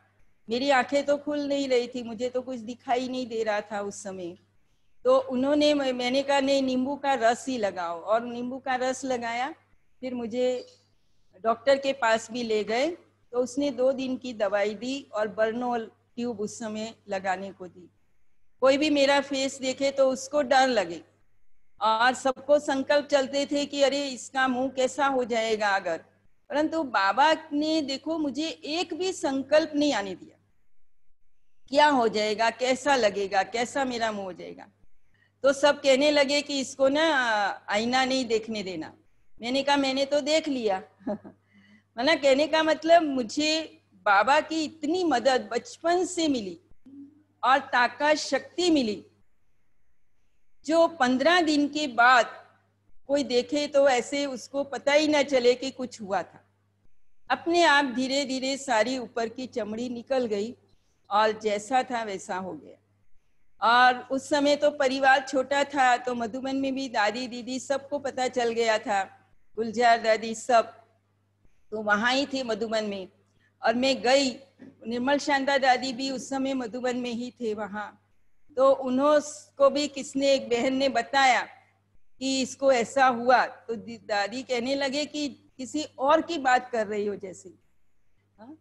मेरी आँखें तो खुल नहीं रही थी, मुझे तो कुछ दिखाई नहीं दे रहा था उस समय। तो उन्होंने मैंने कहा, नहीं, नींबू का रस ही लगाओ। और नींबू का रस लगाया फिर मुझे डॉक्टर के पास भी ले गए। तो उसने दो दिन की दवाई दी और बर्नोल ट्यूब उस समय लगाने को दी। कोई भी मेरा फेस देखे तो उसको डर लगे और सबको संकल्प चलते थे कि अरे, इसका मुँह कैसा हो जाएगा अगर। परंतु बाबा ने देखो, मुझे एक भी संकल्प नहीं आने दिया। क्या हो जाएगा, कैसा लगेगा, कैसा मेरा मुँह हो जाएगा। तो सब कहने लगे कि इसको ना आईना नहीं देखने देना। मैंने कहा, मैंने तो देख लिया। मना कहने का मतलब मुझे बाबा की इतनी मदद बचपन से मिली और ताकत, शक्ति मिली। जो पंद्रह दिन के बाद कोई देखे तो ऐसे उसको पता ही ना चले कि कुछ हुआ था। अपने आप धीरे धीरे सारी ऊपर की चमड़ी निकल गई और जैसा था वैसा हो गया। और उस समय तो परिवार छोटा था तो मधुबन में भी दादी दीदी सबको पता चल गया था। गुलजार दादी सब। तो वहाँ ही थे मधुबन में। और मैं गई, निर्मल शांता दादी भी उस समय मधुबन में ही थे वहाँ। तो उन्हों भी किसने, एक बहन ने बताया कि इसको ऐसा हुआ। तो दादी कहने लगे कि किसी और की बात कर रही हो जैसे। हा?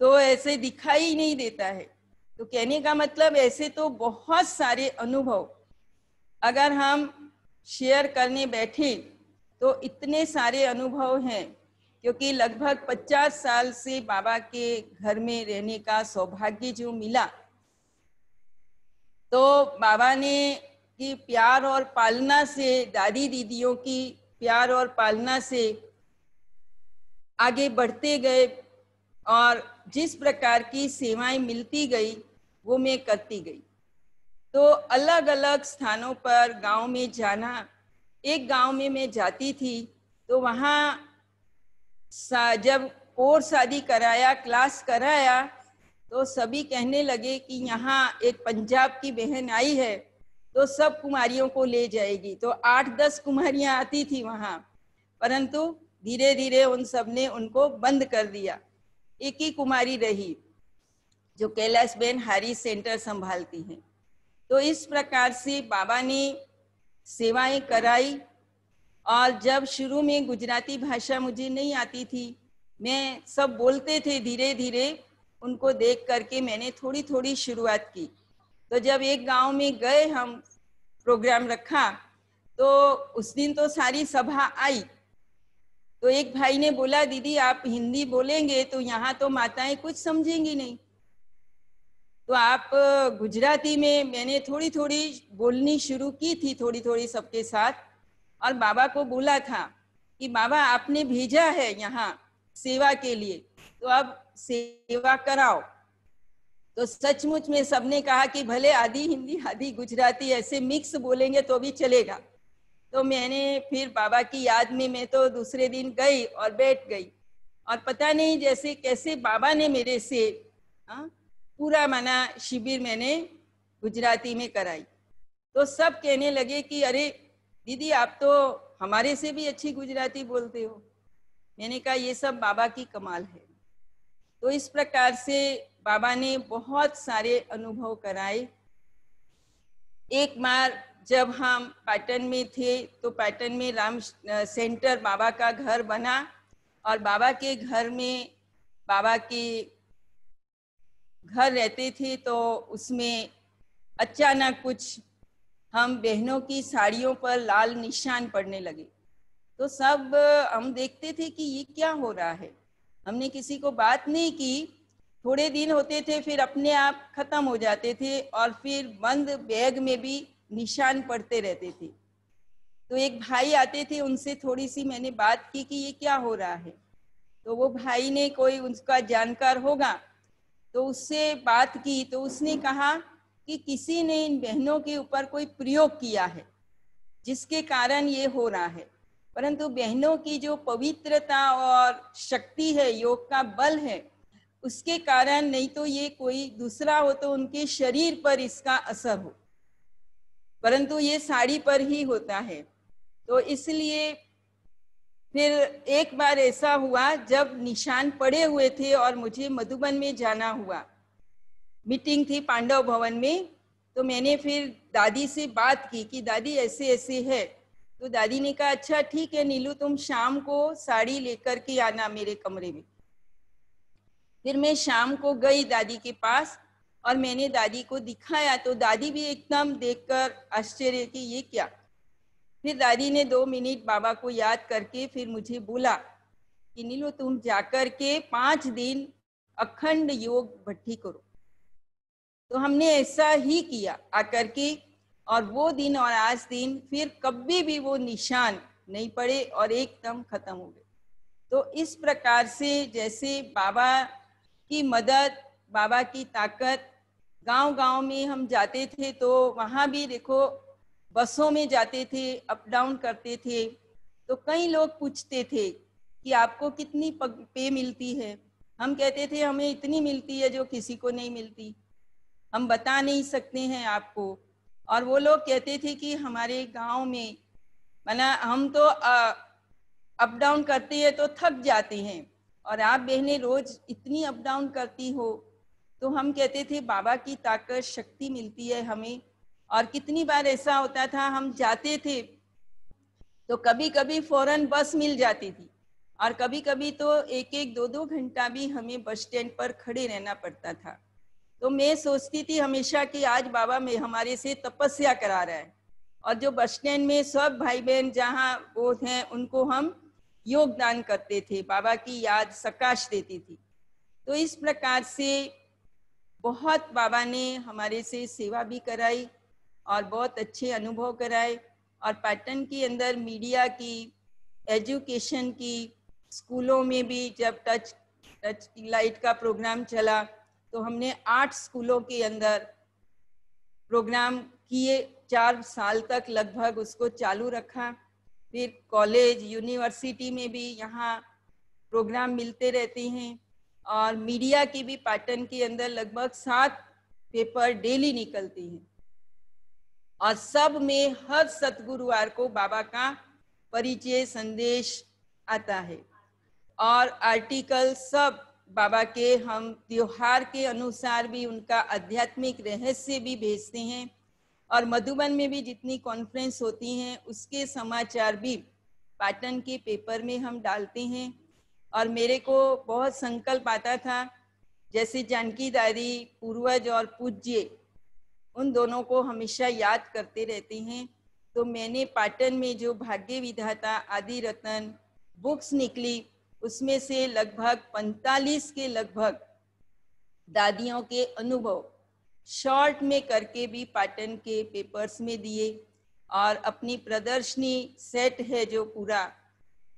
तो ऐसे दिखाई नहीं देता है। तो कहने का मतलब ऐसे तो बहुत सारे अनुभव। अगर हम शेयर करने बैठे तो इतने सारे अनुभव हैं, क्योंकि लगभग 50 साल से बाबा के घर में रहने का सौभाग्य जो मिला तो बाबा ने की प्यार और पालना से, दादी दीदियों की प्यार और पालना से आगे बढ़ते गए और जिस प्रकार की सेवाएँ मिलती गई, वो मैं करती गई। तो अलग अलग स्थानों पर गाँव में जाना एक गाँव में मैं जाती थी तो वहाँ जब और शादी कराया, क्लास कराया तो सभी कहने लगे कि यहाँ एक पंजाब की बहन आई है तो सब कुमारियों को ले जाएगी। तो आठ दस कुमारियाँ आती थी वहाँ, परंतु धीरे धीरे उन सबने उनको बंद कर दिया। एक ही कुमारी रही, जो कैलाश बेन हारी सेंटर संभालती हैं। तो इस प्रकार से बाबा ने सेवाएँ कराई। और जब शुरू में गुजराती भाषा मुझे नहीं आती थी, मैं सब बोलते थे धीरे धीरे उनको देख करके मैंने थोड़ी थोड़ी शुरुआत की। तो जब एक गाँव में गए हम, प्रोग्राम रखा तो उस दिन तो सारी सभा आई। तो एक भाई ने बोला, दीदी, आप हिंदी बोलेंगे तो यहाँ तो माताएँ कुछ समझेंगी नहीं। तो आप गुजराती में मैंने थोड़ी थोड़ी बोलनी शुरू की थी थोड़ी थोड़ी सबके साथ। और बाबा को बोला था कि बाबा आपने भेजा है यहाँ सेवा के लिए तो अब सेवा कराओ। तो सचमुच में सबने कहा कि भले आधी हिंदी आधी गुजराती ऐसे मिक्स बोलेंगे तो भी चलेगा। तो मैंने फिर बाबा की याद में मैं तो दूसरे दिन गई और बैठ गई। और पता नहीं जैसे कैसे बाबा ने मेरे से आ, हाँ, पूरा माना शिविर मैंने गुजराती में कराई। तो सब कहने लगे कि, अरे, दीदी, आप तो हमारे से भी अच्छी गुजराती बोलते हो। मैंने कहा, ये सब बाबा की कमाल है। तो इस प्रकार से बाबा ने बहुत सारे अनुभव कराए। एक बार जब हम पाटन में थे तो पाटन में राम सेंटर बाबा का घर बना और बाबा के घर में बाबा के घर रहते थे तो उसमें अचानक कुछ हम बहनों की साड़ियों पर लाल निशान पड़ने लगे। तो सब हम देखते थे कि ये क्या हो रहा है। हमने किसी को बात नहीं की। थोड़े दिन होते थे, फिर अपने आप खत्म हो जाते थे और फिर बंद बैग में भी निशान पड़ते रहते थे। तो एक भाई आते थे, उनसे थोड़ी सी मैंने बात की कि ये क्या हो रहा है। तो वो भाई ने कोई उसका जानकार होगा तो उससे बात की तो उसने कहा कि किसी ने इन बहनों के ऊपर कोई प्रयोग किया है, जिसके कारण ये हो रहा है। परंतु बहनों की जो पवित्रता और शक्ति है, योग का बल है, उसके कारण नहीं तो ये कोई दूसरा हो तो उनके शरीर पर इसका असर हो। परंतु ये साड़ी पर ही होता है। तो इसलिए फिर एक बार ऐसा हुआ, जब निशान पड़े हुए थे और मुझे मधुबन में जाना हुआ। मीटिंग थी पांडव भवन में तो मैंने फिर दादी से बात की कि, दादी, ऐसे ऐसे है। तो दादी ने कहा अच्छा ठीक है नीलू, तुम शाम को साड़ी लेकर के आना मेरे कमरे में। फिर मैं शाम को गई दादी के पास और मैंने दादी को दिखाया तो दादी भी एकदम देखकर आश्चर्य की ये क्या? फिर दादी ने दो मिनट बाबा को याद करके फिर मुझे बोला कि, नीलो, तुम जाकर के पाँच दिन अखंड योग भट्टी करो। तो हमने ऐसा ही किया आकर के और वो दिन और आज दिन फिर कभी भी वो निशान नहीं पड़े और एकदम खत्म हो गए। तो इस प्रकार से जैसे बाबा की मदद, बाबा की ताकत गाँव गाँव में हम जाते थे तो वहाँ भी देखो बसों में जाते थे अप डाउन करते थे। तो कई लोग पूछते थे कि आपको कितनी पे मिलती है? हम कहते थे, हमें इतनी मिलती है जो किसी को नहीं मिलती। हम बता नहीं सकते हैं आपको। और वो लोग कहते थे कि हमारे गाँव में, मना, हम तो अप डाउन करते हैं तो थक जाते हैं। और आप बहनें रोज इतनी अप डाउन करती हो। तो हम कहते थे, बाबा की ताकत, शक्ति मिलती है हमें। और कितनी बार ऐसा होता था, हम जाते थे तो कभी कभी फ़ौरन बस मिल जाती थी। और कभी कभी तो एक एक दो दो घंटा भी हमें बस स्टैंड पर खड़े रहना पड़ता था। तो मैं सोचती थी हमेशा कि आज बाबा में, हमारे से तपस्या करा रहा है। और जो बस स्टैंड में सब भाई बहन जहाँ वो हैं, उनको हम योगदान करते थे, बाबा की याद सकाश देती थी। तो इस प्रकार से बहुत बाबा ने हमारे से सेवा भी कराई और बहुत अच्छे अनुभव कराए और पाटन के अंदर मीडिया की, एजुकेशन की, स्कूलों में भी जब टच टच लाइट का प्रोग्राम चला तो हमने आठ स्कूलों के अंदर प्रोग्राम किए। चार साल तक लगभग उसको चालू रखा। फिर कॉलेज यूनिवर्सिटी में भी यहाँ प्रोग्राम मिलते रहते हैं और मीडिया की भी पाटन के अंदर लगभग सात पेपर डेली निकलते हैं। और सब में हर सतगुरुवार को बाबा का परिचय संदेश आता है। और आर्टिकल सब बाबा के हम त्योहार के अनुसार भी उनका आध्यात्मिक रहस्य भी भेजते हैं। और मधुबन में भी जितनी कॉन्फ्रेंस होती हैं, उसके समाचार भी पाटन के पेपर में हम डालते हैं। और मेरे को बहुत संकल्प आता था, जैसे जानकी दादी, पूर्वज और पूज्य उन दोनों को हमेशा याद करते रहते हैं। तो मैंने पाटन में जो भाग्य विधाता आदि रतन बुक्स निकली, उसमें से लगभग 45 के लगभग दादियों के अनुभव शॉर्ट में करके भी पाटन के पेपर्स में दिए और अपनी प्रदर्शनी सेट है जो पूरा,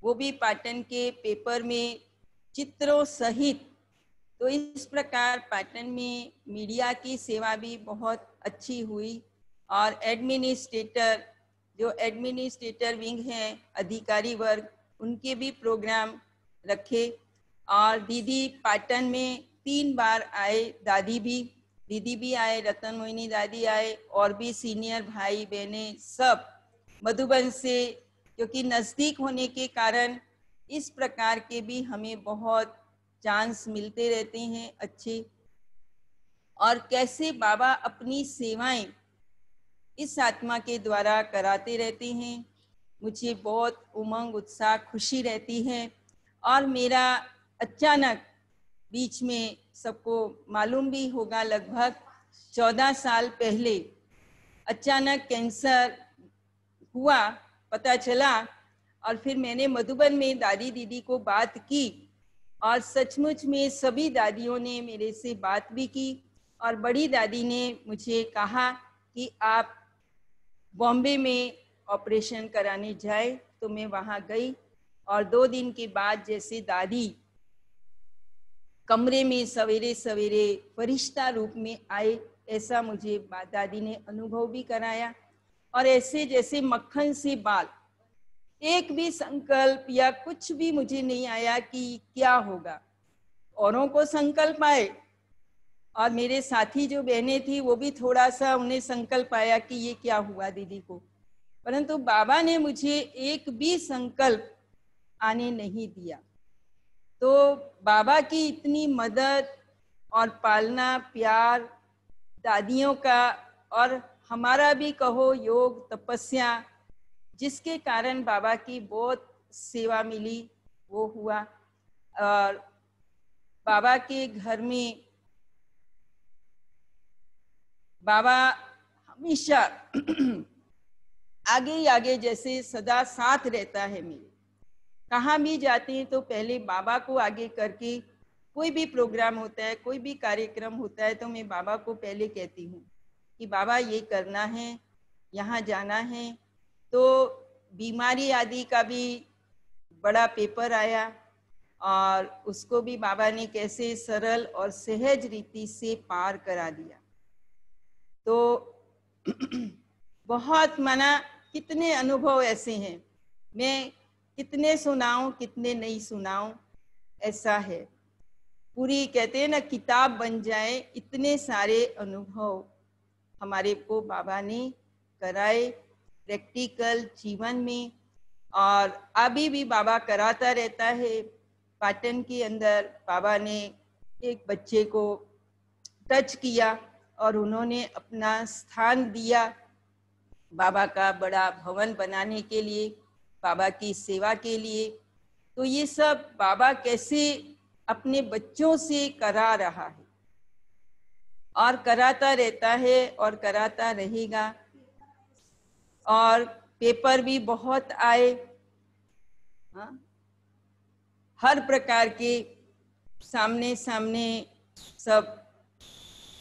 वो भी पाटन के पेपर में चित्रों सहित तो इस प्रकार पाटन में मीडिया की सेवा भी बहुत अच्छी हुई और एडमिनिस्ट्रेटर जो एडमिनिस्ट्रेटर विंग हैं, अधिकारी वर्ग, उनके भी प्रोग्राम रखे और दीदी पाटन में तीन बार आए दादी भी। दीदी भी आए, रतन मोहिनी दादी आए और भी सीनियर भाई, बहने सब मधुबन से, क्योंकि नज़दीक होने के कारण इस प्रकार के भी हमें बहुत चांस मिलते रहते हैं अच्छे। और कैसे बाबा अपनी सेवाएँ इस आत्मा के द्वारा कराते रहते हैं, मुझे बहुत उमंग, उत्साह, खुशी रहती है। और मेरा अचानक बीच में सबको मालूम भी होगा, लगभग चौदह साल पहले अचानक कैंसर हुआ, पता चला। और फिर मैंने मधुबन में दादी दीदी को बात की और सचमुच में सभी दादियों ने मेरे से बात भी की और बड़ी दादी ने मुझे कहा कि आप बॉम्बे में ऑपरेशन कराने जाए तो मैं वहाँ गई और दो दिन के बाद जैसे दादी कमरे में सवेरे सवेरे फरिश्ता रूप में आए, ऐसा मुझे दादी ने अनुभव भी कराया। और ऐसे जैसे मक्खन से बाल एक भी संकल्प या कुछ भी मुझे नहीं आया कि क्या होगा। औरों को संकल्प आए और मेरे साथी जो बहनें थी, वो भी थोड़ा सा उन्हें संकल्प आया कि ये क्या हुआ दीदी को। परंतु बाबा ने मुझे एक भी संकल्प आने नहीं दिया। तो बाबा की इतनी मदद और पालना, प्यार, दादियों का और हमारा भी कहो योग, तपस्या जिसके कारण बाबा की बहुत सेवा मिली, वो हुआ। और बाबा के घर में बाबा हमेशा आगे आगे जैसे सदा साथ रहता है मेरे। कहाँ भी जाते हैं तो पहले बाबा को आगे करके कोई भी प्रोग्राम होता है, कोई भी कार्यक्रम होता है तो मैं बाबा को पहले कहती हूँ कि बाबा ये करना है, यहाँ जाना है तो बीमारी आदि का भी बड़ा पेपर आया और उसको भी बाबा ने कैसे सरल और सहज रीति से पार करा दिया। तो बहुत मना कितने अनुभव ऐसे हैं। मैं कितने सुनाऊं, कितने नहीं सुनाऊं, ऐसा है। पूरी कहते हैं ना, किताब बन जाए, इतने सारे अनुभव हमारे को बाबा ने कराए। प्रैक्टिकल जीवन में और अभी भी बाबा कराता रहता है। पाटन के अंदर बाबा ने एक बच्चे को टच किया और उन्होंने अपना स्थान दिया बाबा का बड़ा भवन बनाने के लिए, बाबा की सेवा के लिए। तो ये सब बाबा कैसे अपने बच्चों से करा रहा है? और कराता रहता है और कराता रहेगा। और पेपर भी बहुत आए। हाँ। हर प्रकार के सामने सामने सब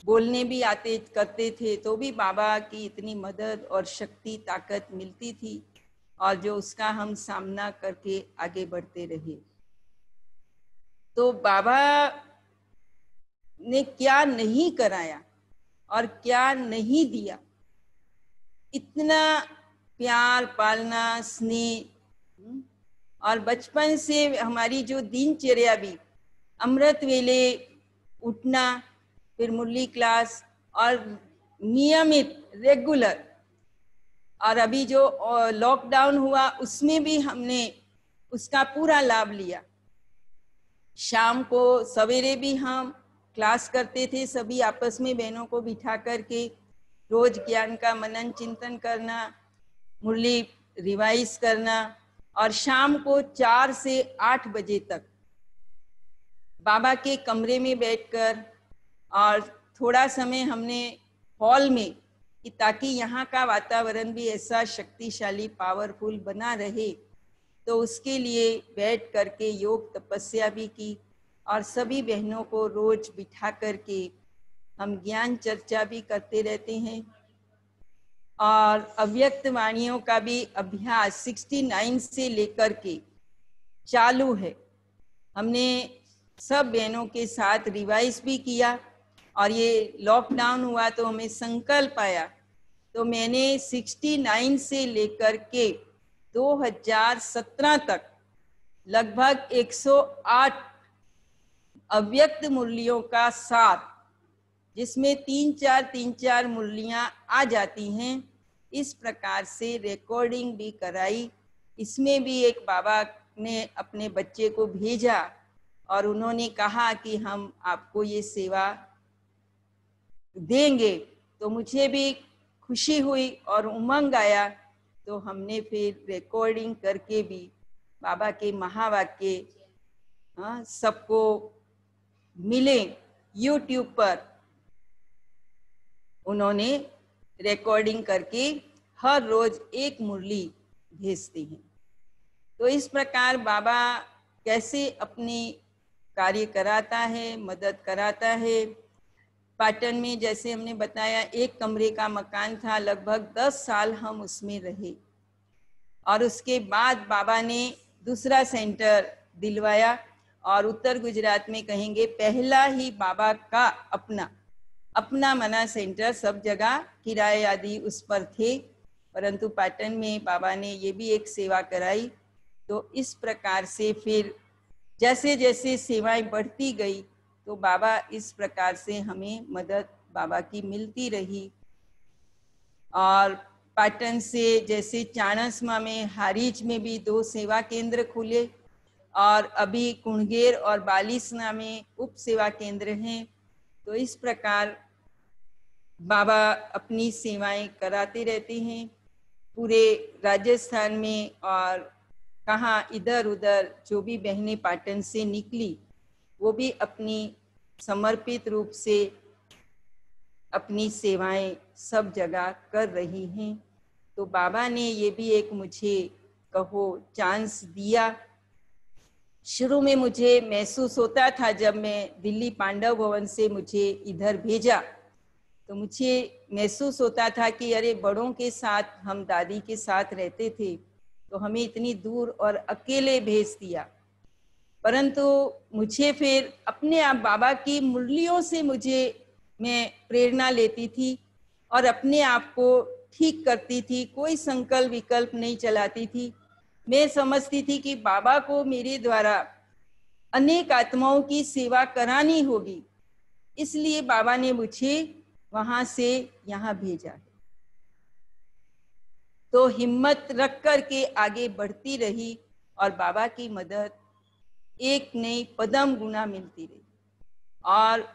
बोलने भी आते, करते थे तो भी बाबा की इतनी मदद और शक्ति, ताकत मिलती थी और जो उसका हम सामना करके आगे बढ़ते रहे। तो बाबा ने क्या नहीं कराया और क्या नहीं दिया? इतना प्यार पालना स्नेह। हम्म, और बचपन से हमारी जो दिनचर्या भी अमृत वेले उठना फिर मुरली क्लास और नियमित रेगुलर और अभी जो लॉकडाउन हुआ उसमें भी हमने उसका पूरा लाभ लिया। शाम को सवेरे भी हम क्लास करते थे सभी आपस में बहनों को बिठा करके रोज ज्ञान का मनन चिंतन करना मुरली रिवाइज करना और शाम को चार से आठ बजे तक बाबा के कमरे में बैठकर और थोड़ा समय हमने हॉल में कि ताकि यहाँ का वातावरण भी ऐसा शक्तिशाली पावरफुल बना रहे तो उसके लिए बैठ करके योग तपस्या भी की और सभी बहनों को रोज बिठा करके हम ज्ञान चर्चा भी करते रहते हैं। और अव्यक्त वाणियों का भी अभ्यास 69 से लेकर के चालू है। हमने सब बहनों के साथ रिवाइज भी किया और ये लॉकडाउन हुआ तो हमें संकल्प आया। तो मैंने 69 से लेकर के 2017 तक लगभग 108 अव्यक्त मुरलियों का साथ जिसमें तीन चार तीन चार मुरलियाँ आ जाती हैं। इस प्रकार से रिकॉर्डिंग भी कराई। इसमें भी एक बाबा ने अपने बच्चे को भेजा और उन्होंने कहा कि हम आपको ये सेवा देंगे। तो मुझे भी खुशी हुई और उमंग आया। तो हमने फिर रिकॉर्डिंग करके भी बाबा के महावाक्य हाँ, सबको मिले। यूट्यूब पर उन्होंने रिकॉर्डिंग करके हर रोज एक मुरली भेजती हैं। तो इस प्रकार बाबा कैसे अपनी कार्य कराता है, मदद कराता है। पाटन में जैसे हमने बताया, एक कमरे का मकान था, लगभग दस साल हम उसमें रहे। और उसके बाद बाबा ने दूसरा सेंटर दिलवाया और उत्तर गुजरात में कहेंगे, पहला ही बाबा का अपना अपना मना सेंटर सब जगह किराए आदि उस पर थे, परंतु पाटन में बाबा ने ये भी एक सेवा कराई। तो इस प्रकार से फिर जैसे जैसे सेवाएँ बढ़ती गई तो बाबा इस प्रकार से हमें मदद बाबा की मिलती रही। और पाटन से जैसे चाणसमा में, हारीज में भी दो सेवा केंद्र खुले, और अभी कुणगेर और बालिसना में उप सेवा केंद्र हैं। तो इस प्रकार बाबा अपनी सेवाएँ कराते रहते हैं पूरे राजस्थान में और कहाँ इधर उधर जो भी बहनें पाटन से निकली, वो भी अपनी समर्पित रूप से अपनी सेवाएँ सब जगह कर रही हैं। तो बाबा ने ये भी एक मुझे कहो चांस दिया। शुरू में मुझे महसूस होता था जब मैं दिल्ली पांडव भवन से मुझे इधर भेजा। तो मुझे महसूस होता था कि अरे, बड़ों के साथ, हम दादी के साथ रहते थे तो हमें इतनी दूर और अकेले भेज दिया। परंतु मुझे फिर अपने आप बाबा की मुरलियों से मुझे, मैं प्रेरणा लेती थी और अपने आप को ठीक करती थी, कोई संकल्प विकल्प नहीं चलाती थी। मैं समझती थी कि बाबा को मेरे द्वारा अनेक आत्माओं की सेवा करानी होगी। इसलिए बाबा ने मुझे वहाँ से यहाँ भेजा है। तो हिम्मत रख कर के आगे बढ़ती रही और बाबा की मदद एक नई पदम गुना मिलती रही। और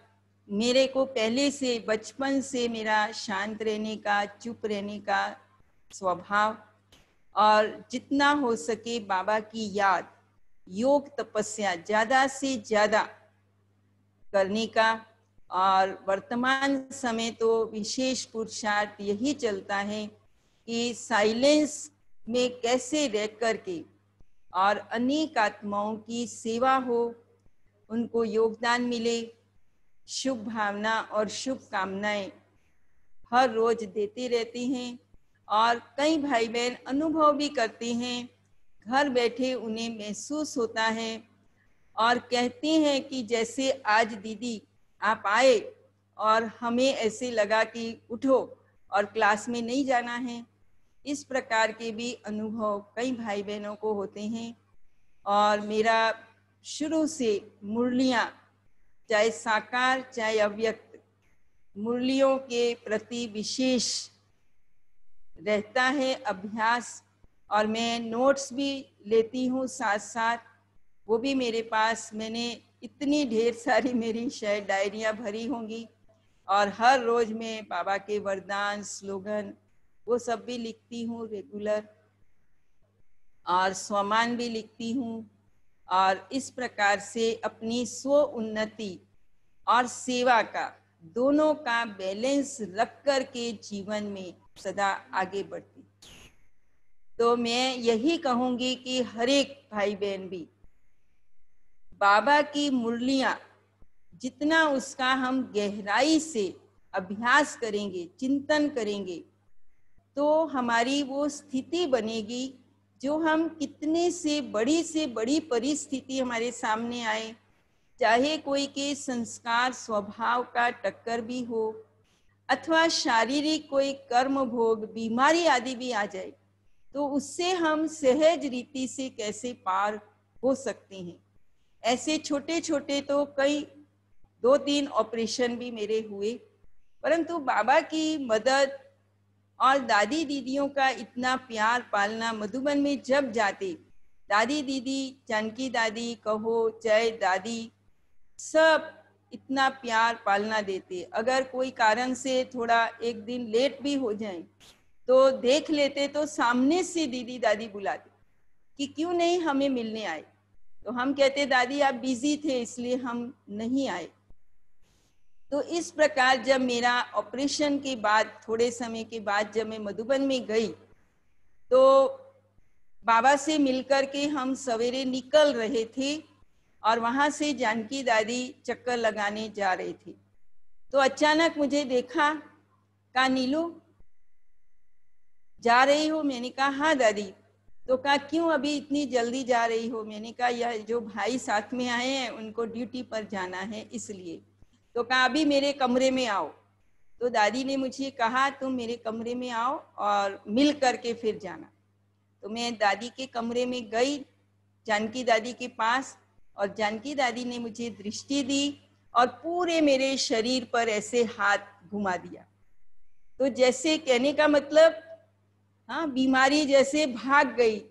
मेरे को पहले से, बचपन से मेरा शांत रहने का, चुप रहने का स्वभाव और जितना हो सके बाबा की याद, योग तपस्या ज़्यादा से ज़्यादा करने का और वर्तमान समय तो विशेष पुरुषार्थ यही चलता है कि साइलेंस में कैसे रह करके और अनेक आत्माओं की सेवा हो, उनको योगदान मिले, शुभ भावना और शुभ कामनाएँ हर रोज देते रहते हैं और कई भाई बहन अनुभव भी करते हैं। घर बैठे उन्हें महसूस होता है और कहते हैं कि जैसे आज दीदी आप आए और हमें ऐसे लगा कि उठो और क्लास में नहीं जाना है। इस प्रकार के भी अनुभव कई भाई बहनों को होते हैं और मेरा शुरू से मुरलियाँ, चाहे साकार, चाहे अव्यक्त, मुरलियों के प्रति विशेष रहता है अभ्यास और मैं नोट्स भी लेती हूँ साथ साथ वो भी मेरे पास मैंने इतनी ढेर सारी मेरी शायद डायरियाँ भरी होंगी। और हर रोज मैं बाबा के वरदान, स्लोगन, वो सब भी लिखती हूँ रेगुलर और स्वमान भी लिखती हूँ। और इस प्रकार से अपनी स्व उन्नति और सेवा का दोनों का बैलेंस रख कर के जीवन में सदा आगे बढ़ती। तो मैं यही कहूँगी कि हर एक भाई बहन भी बाबा की मुरलियाँ, जितना उसका हम गहराई से अभ्यास करेंगे, चिंतन करेंगे तो हमारी वो स्थिति बनेगी जो हम कितने से बड़ी से बड़ी परिस्थिति हमारे सामने आए। चाहे कोई के संस्कार, स्वभाव का टक्कर भी हो, अथवा शारीरिक कोई कर्म भोग, बीमारी आदि भी आ जाए तो उससे हम सहज रीति से कैसे पार हो सकते हैं। ऐसे छोटे छोटे तो कई दो तीन ऑपरेशन भी मेरे हुए, परंतु बाबा की मदद और दादी दीदियों का इतना प्यार पालना मधुबन में जब जाते, दादी दीदी, जानकी दादी, कहो चाहे दादी, सब इतना प्यार पालना देते। अगर कोई कारण से थोड़ा एक दिन लेट भी हो जाए तो देख लेते तो सामने से दीदी दादी बुलाते कि क्यों नहीं हमें मिलने आए। तो हम कहते दादी, आप बिज़ी थे, इसलिए हम नहीं आए. तो इस प्रकार जब मेरा ऑपरेशन के बाद, थोड़े समय के बाद जब मैं मधुबन में गई तो बाबा से मिलकर के हम सवेरे निकल रहे थे और वहाँ से जानकी दादी चक्कर लगाने जा रहे थे। तो अचानक मुझे देखा कहा नीलू, जा रही हो? मैंने कहा हाँ दादी। तो कहा, क्यों अभी इतनी जल्दी जा रही हो? मैंने कहा, यह जो भाई साथ में आए हैं, उनको ड्यूटी पर जाना है इसलिए। तो कहा, अभी मेरे कमरे में आओ। तो दादी ने मुझे कहा, तुम मेरे कमरे में आओ और मिल करके फिर जाना। तो मैं दादी के कमरे में गई, जानकी दादी के पास, और जानकी दादी ने मुझे दृष्टि दी और पूरे मेरे शरीर पर ऐसे हाथ घुमा दिया। तो जैसे कहने का मतलब हाँ बीमारी जैसे भाग गई।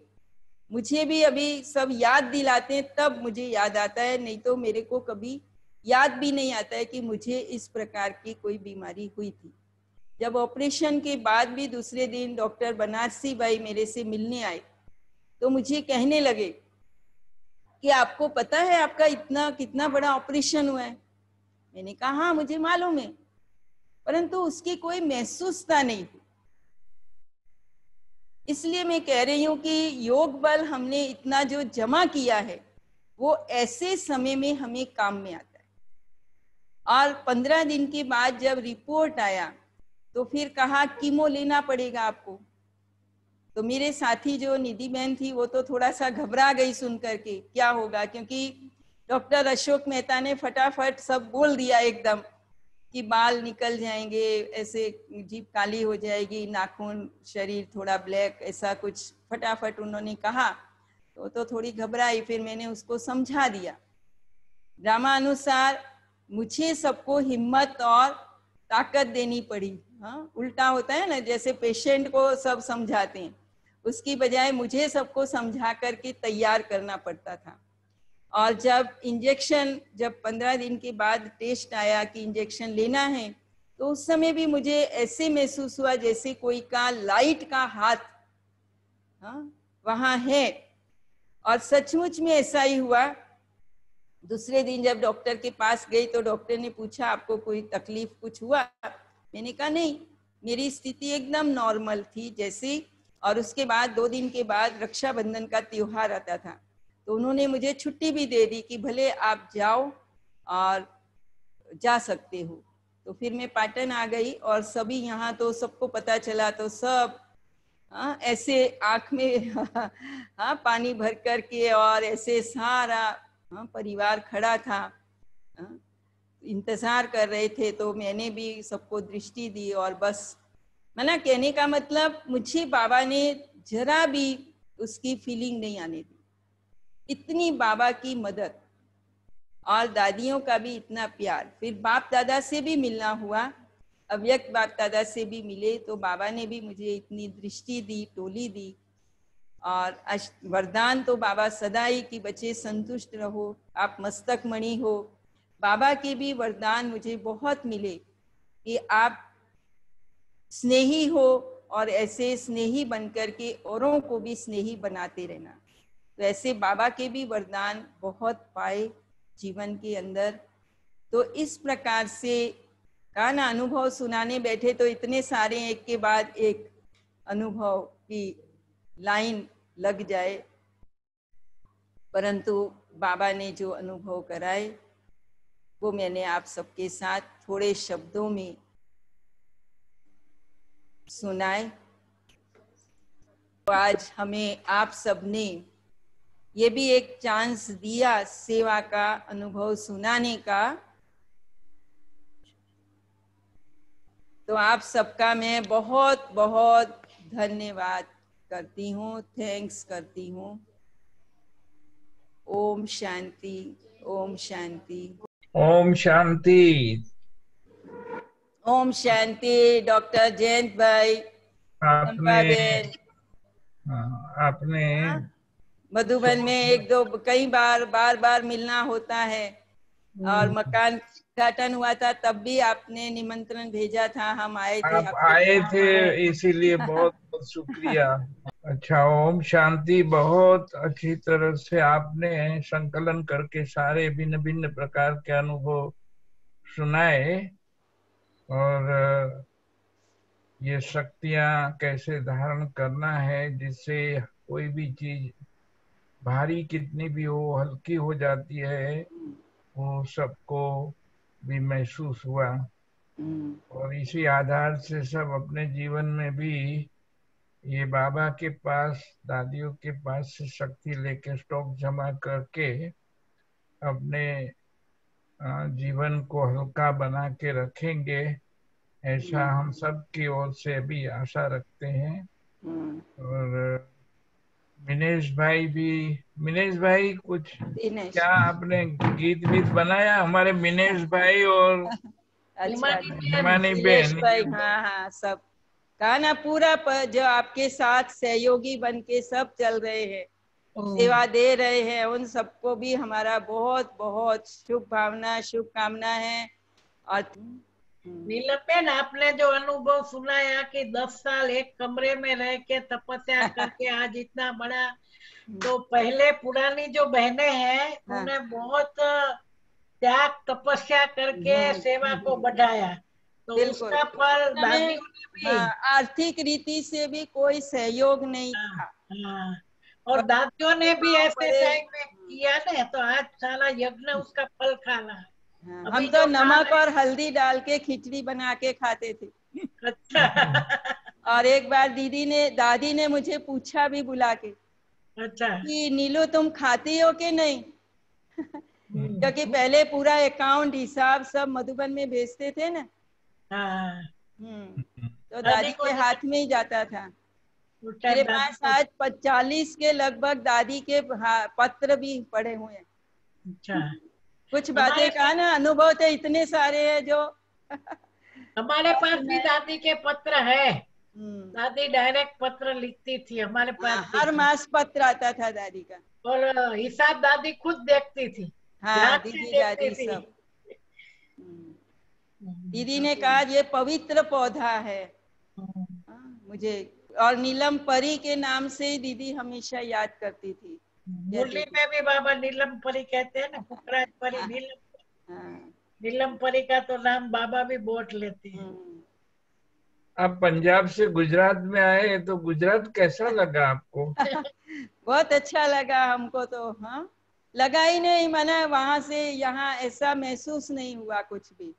मुझे भी अभी सब याद दिलाते हैं, तब मुझे याद आता है, नहीं तो मेरे को कभी याद भी नहीं आता है कि मुझे इस प्रकार की कोई बीमारी हुई थी। जब ऑपरेशन के बाद भी दूसरे दिन डॉक्टर बनारसी भाई मेरे से मिलने आए तो मुझे कहने लगे कि आपको पता है आपका इतना, कितना बड़ा ऑपरेशन हुआ है? मैंने कहा हाँ मुझे मालूम है, परंतु उसकी कोई महसूसता नहीं हुई। इसलिए मैं कह रही हूँ कि योग बल हमने इतना जो जमा किया है, वो ऐसे समय में हमें काम में आता है। और पंद्रह दिन के बाद जब रिपोर्ट आया तो फिर कहा, कीमो लेना पड़ेगा आपको। तो मेरे साथी जो निधि बहन थी, वो तो थोड़ा सा घबरा गई सुन करके, क्या होगा? क्योंकि डॉक्टर अशोक मेहता ने फटाफट सब बोल दिया एकदम। कि बाल निकल जाएँगे, ऐसे जीप काली हो जाएगी, नाखून शरीर थोड़ा ब्लैक, ऐसा कुछ फटाफट उन्होंने कहा। तो तो थोड़ी घबराई, फिर मैंने उसको समझा दिया। ड्रामा अनुसार मुझे सबको हिम्मत और ताकत देनी पड़ी। हाँ उल्टा होता है ना, जैसे पेशेंट को सब समझाते हैं। उसकी बजाय मुझे सबको समझा करके तैयार करना पड़ता था। और जब इंजेक्शन जब पंद्रह दिन के बाद टेस्ट आया कि इंजेक्शन लेना है तो उस समय भी मुझे ऐसे महसूस हुआ जैसे कोई का लाइट का हाथ हाँ वहाँ है। और सचमुच में ऐसा ही हुआ। दूसरे दिन जब डॉक्टर के पास गई तो डॉक्टर ने पूछा, आपको कोई तकलीफ़ कुछ हुआ? मैंने कहा, नहीं, मेरी स्थिति एकदम नॉर्मल थी जैसे। और उसके बाद, दो दिन के बाद रक्षाबंधन का त्योहार आता था। तो उन्होंने मुझे छुट्टी भी दे दी कि भले आप जाओ और जा सकते हो। तो फिर मैं पाटन आ गई और सभी यहाँ तो सबको पता चला तो सब हाँ ऐसे आँख में हाँ पानी भर कर के और ऐसे सारा हाँ परिवार खड़ा था। हाँ, इंतज़ार कर रहे थे तो मैंने भी सबको दृष्टि दी और बस मना कहने का मतलब मुझे बाबा ने जरा भी उसकी फीलिंग नहीं आने दी। इतनी बाबा की मदद। और दादियों का भी इतना प्यार। फिर बाप दादा से भी मिलना हुआ। अव्यक्त बाप दादा से भी मिले तो बाबा ने भी मुझे इतनी दृष्टि दी, टोली दी। और वरदान तो बाबा सदा ही कि बच्चे संतुष्ट रहो, आप मस्तक मणि हो। बाबा के भी वरदान मुझे बहुत मिले कि आप स्नेही हो और ऐसे स्नेही बनकर के औरों को भी स्नेही बनाते रहना। तो ऐसे बाबा के भी वरदान बहुत पाए जीवन के अंदर। तो इस प्रकार से का ना अनुभव सुनाने बैठे तो इतने सारे एक के बाद एक अनुभव की लाइन लग जाए। परंतु बाबा ने जो अनुभव कराए, वो मैंने आप सबके साथ थोड़े शब्दों में सुनाए। तो आज हमें आप सबने ये भी एक चांस दिया सेवा का अनुभव सुनाने का। तो आप सबका मैं बहुत बहुत धन्यवाद करती हूँ थैंक्स करती हूँ। ओम शांति ओम शांति। ओम शांति। ओम शांति डॉक्टर जयंत भाई आपने हाँ, आपने हाँ, मधुबन में एक दो कई बार बार बार मिलना होता है। और हम्म। मकान उद्घाटन हुआ था तब भी आपने निमंत्रण भेजा था हम आए थे आप आए थे इसीलिए बहुत बहुत शुक्रिया। अच्छा ओम शांति बहुत अच्छी तरह से आपने संकलन करके सारे भिन्न भिन्न प्रकार के अनुभव सुनाए। और ये शक्तियाँ कैसे धारण करना है जिससे कोई भी चीज़ भारी कितनी भी हो हल्की हो जाती है वो सबको भी महसूस हुआ। हम्म, और इसी आधार से सब अपने जीवन में भी ये बाबा के पास दादियों के पास से शक्ति लेके स्टॉक जमा करके अपने जीवन को हल्का बना के रखेंगे ऐसा हम सब की ओर से भी आशा रखते हैं। हम्म, और मिनेश भाई भी मिनेश भाई कुछ दिनेश। क्या आपने गीत वीत बनाया? हमारे मिनेश भाई और अच्छा हिमानी भाई हाँ हाँ सब। कहा ना पूरा प- जो आपके साथ सहयोगी बन के सब चल रहे हैं। सेवा दे रहे हैं उन सबको भी हमारा बहुत बहुत शुभ भावना शुभकामना है। और नीलम बेन आपने जो अनुभव सुनाया कि दस साल एक कमरे में रह के तपस्या करके आज इतना बड़ा तो पहले पुरानी जो बहने हैं हाँ। उन्हें बहुत त्याग तपस्या करके हम्म, सेवा को बढ़ाया। तो उसका फल हाँ, आर्थिक रीति से भी कोई सहयोग नहीं था। हाँ, और दादियों ने भी ऐसे टाइम में किया ना तो आज सारा यज्ञ उसका फल खाना है। हाँ, हम तो नमक और हल्दी डाल के खिचड़ी बना के खाते थे। अच्छा। और एक बार दीदी ने दादी ने मुझे पूछा भी बुला के अच्छा। कि नीलू तुम खाती हो कि नहीं? हम्म, क्योंकि पहले पूरा अकाउंट हिसाब सब मधुबन में भेजते थे ना। हाँ। हम्म, तो दादी के हाथ में ही जाता था। मेरे पास आज पचालीस के लगभग दादी के पत्र भी पड़े हुए हैं। अच्छा। कुछ बातें कहा ना अनुभव तो इतने सारे हैं जो। हमारे पास भी दादी के पत्र है। हम्म, दादी डायरेक्ट पत्र लिखती थी हमारे पास हाँ, हर मास पत्र आता था दादी का। और हिसाब दादी खुद देखती थी। हाँ दीदी दादी थी। सब। हम्म। दीदी ने कहा ये पवित्र पौधा है। हम्म, हाँ, मुझे और नीलम परी के नाम से दीदी हमेशा याद करती थी। मुरली में भी बाबा नीलम परी कहते हैं ना पुखराज परी नीलम हाँ, नीलम परी का तो नाम बाबा भी बोट लेते हैं हम्म। आप पंजाब से गुजरात में आए तो गुजरात कैसा लगा आपको बहुत अच्छा लगा हमको तो हाँ लगा ही नहीं मैंने वहां से यहाँ ऐसा महसूस नहीं हुआ कुछ भी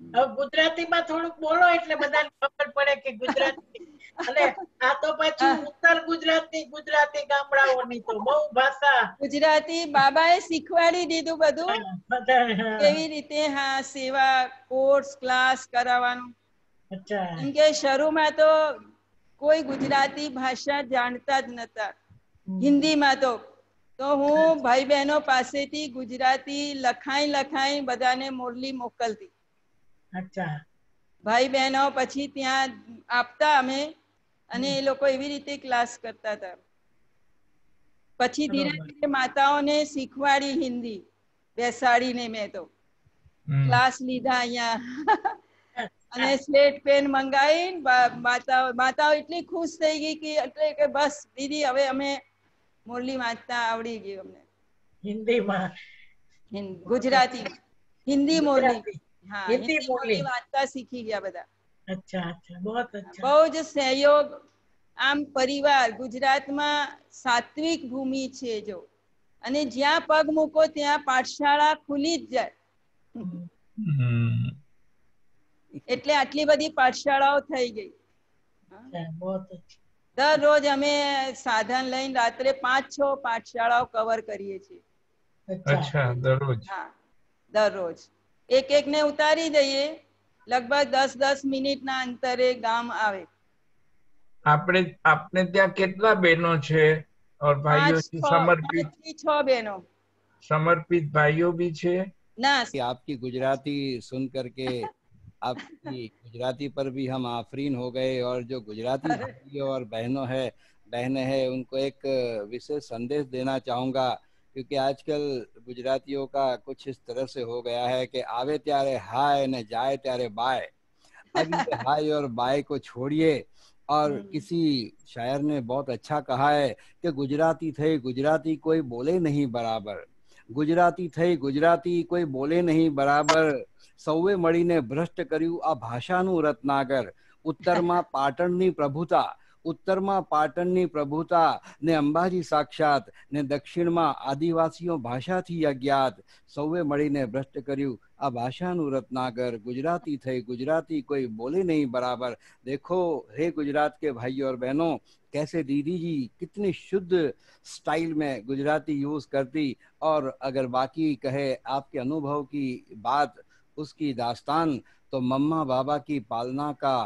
હવે ગુજરાતીમાં થોડુંક બોલો એટલે બધાને ખબર પડે કે ગુજરાતી અને આ તો પાછું ઉત્તર ગુજરાતી ગુજરાતી ગામડાઓની તો બહુ ભાષા ગુજરાતી બાબાએ શીખવાડી દીધું બધું હા, બધા હા. કેવી રીતે હા સેવા કોર્સ ક્લાસ કરાવવાનું અચ્છા કેમ કે શરૂમાં તો કોઈ ગુજરાતી ભાષા જાણતા જ નતા હિન્દીમાં તો તો હું ભાઈ બહેનો પાસેથી ગુજરાતી લખાઈ લખાઈ બધાને મોરલી મોકલતી અચ્છા ભાઈ બહેનો પછી ત્યાં આપતા અમે અને એ લોકો એવી રીતે ક્લાસ કરતા હતા. પછી ધીરે ધીરે માતાઓને શીખવાડી હિન્દી બેસાડીને મેં તો. ક્લાસ લીધા અહીંયા. અને સ્લેટ પેન મંગાવી માતાઓ માતાઓ એટલી ખુશ થઈ ગઈ કે એટલે કે બસ દીદી હવે અમે મુરલી વાંચતા આવડી ગયું અમને. હિન્દીમાં. ગુજરાતી. હિન્દી મુરલી. હા હિન્દી મુરલી. વાંચતા શીખી ગયા બધા. બહુ જ સહયોગ આમ પરિવાર ગુજરાતમાં સાત્વિક ભૂમિ છે જો. અને જ્યાં પગ મૂકો ત્યાં પાઠશાળા ખુલી જ જાય. એટલે આટલી બધી પાઠશાળાઓ થઈ ગઈ. દરરોજ અમે સાધન લઈને રાત્રે પાંચ છ પાઠશાળાઓ કવર કરીએ છીએ. અચ્છા. દરરોજ. હા દરરોજ. એક એક ને ઉતારી દઈએ. લગભગ દસ દસ મિનિટના અંતરે ગામ આવે આપણે આપને ત્યાં કેટલા બહેનો છે और भाइयों પાંચ છે છ समर्पित પાંચથી છ બહેનો समर्पित भाइयों भी છે ના कि आपकी गुजराती सुन करके आपकी गुजराती पर भी हम आफरीन हो गए और जो गुजराती भाइयों और बहनों है बहनें हैं उनको एक विशेष संदेश देना चाहूंगा क्योंकि आजकल गुजरातियों का कुछ इस तरह से हो गया है कि आवे त्यारे हाय न जाए त्यारे बाय अब ये हाय और बाय को छोड़िए और हम्म। किसी शायर ने बहुत अच्छा कहा है कि गुजराती थे गुजराती कोई बोले नहीं बराबर ગુજરાતી થઈ ગુજરાતી કોઈ બોલે નહીં બરાબર સૌએ મળીને ભ્રષ્ટ કર્યું આ ભાષાનું રત્નાગર ઉત્તરમાં પાટણની પ્રભુતા ઉત્તરમાં પાટણની પ્રભુતા ને અંબાજી સાક્ષાત ને દક્ષિણમાં આદિવાસીઓ ભાષાથી અજ્ઞાત સૌએ મળીને ભ્રષ્ટ કર્યું આ ભાષાનું રત્નાકર ગુજરાતી થઈ ગુજરાતી કોઈ બોલે नहीं बराबर देखो हे गुजरात के भाइयों और बहनों कैसे दीदी जी कितनी शुद्ध स्टाइल में गुजराती यूज करती और अगर बाकी कहे आपके अनुभव की बात उसकी दास्तान तो मम्मा बाबा की पालना का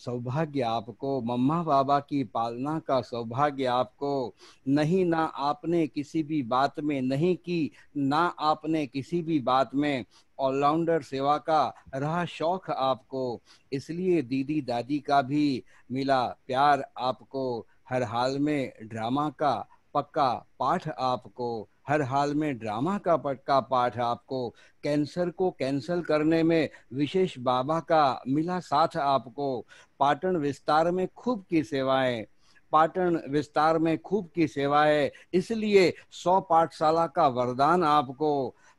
सौभाग्य आपको मम्मा बाबा की पालना का सौभाग्य आपको। नहीं ना आपने किसी भी बात में, नहीं की ना आपने किसी भी बात में ऑलराउंडर सेवा का रहा शौक आपको। इसलिए दीदी दादी का भी मिला प्यार आपको। हर हाल में ड्रामा का पक्का पाठ आपको। हर हाल में ड्रामा का पक्का पाठ आपको कैंसर को कैंसल करने में विशेष बाबा का मिला साथ आपको। पाटन विस्तार में खूब की सेवाएँ पाटन विस्तार में खूब की सेवाएँ इसलिए सौ पाठशाला का वरदान आपको।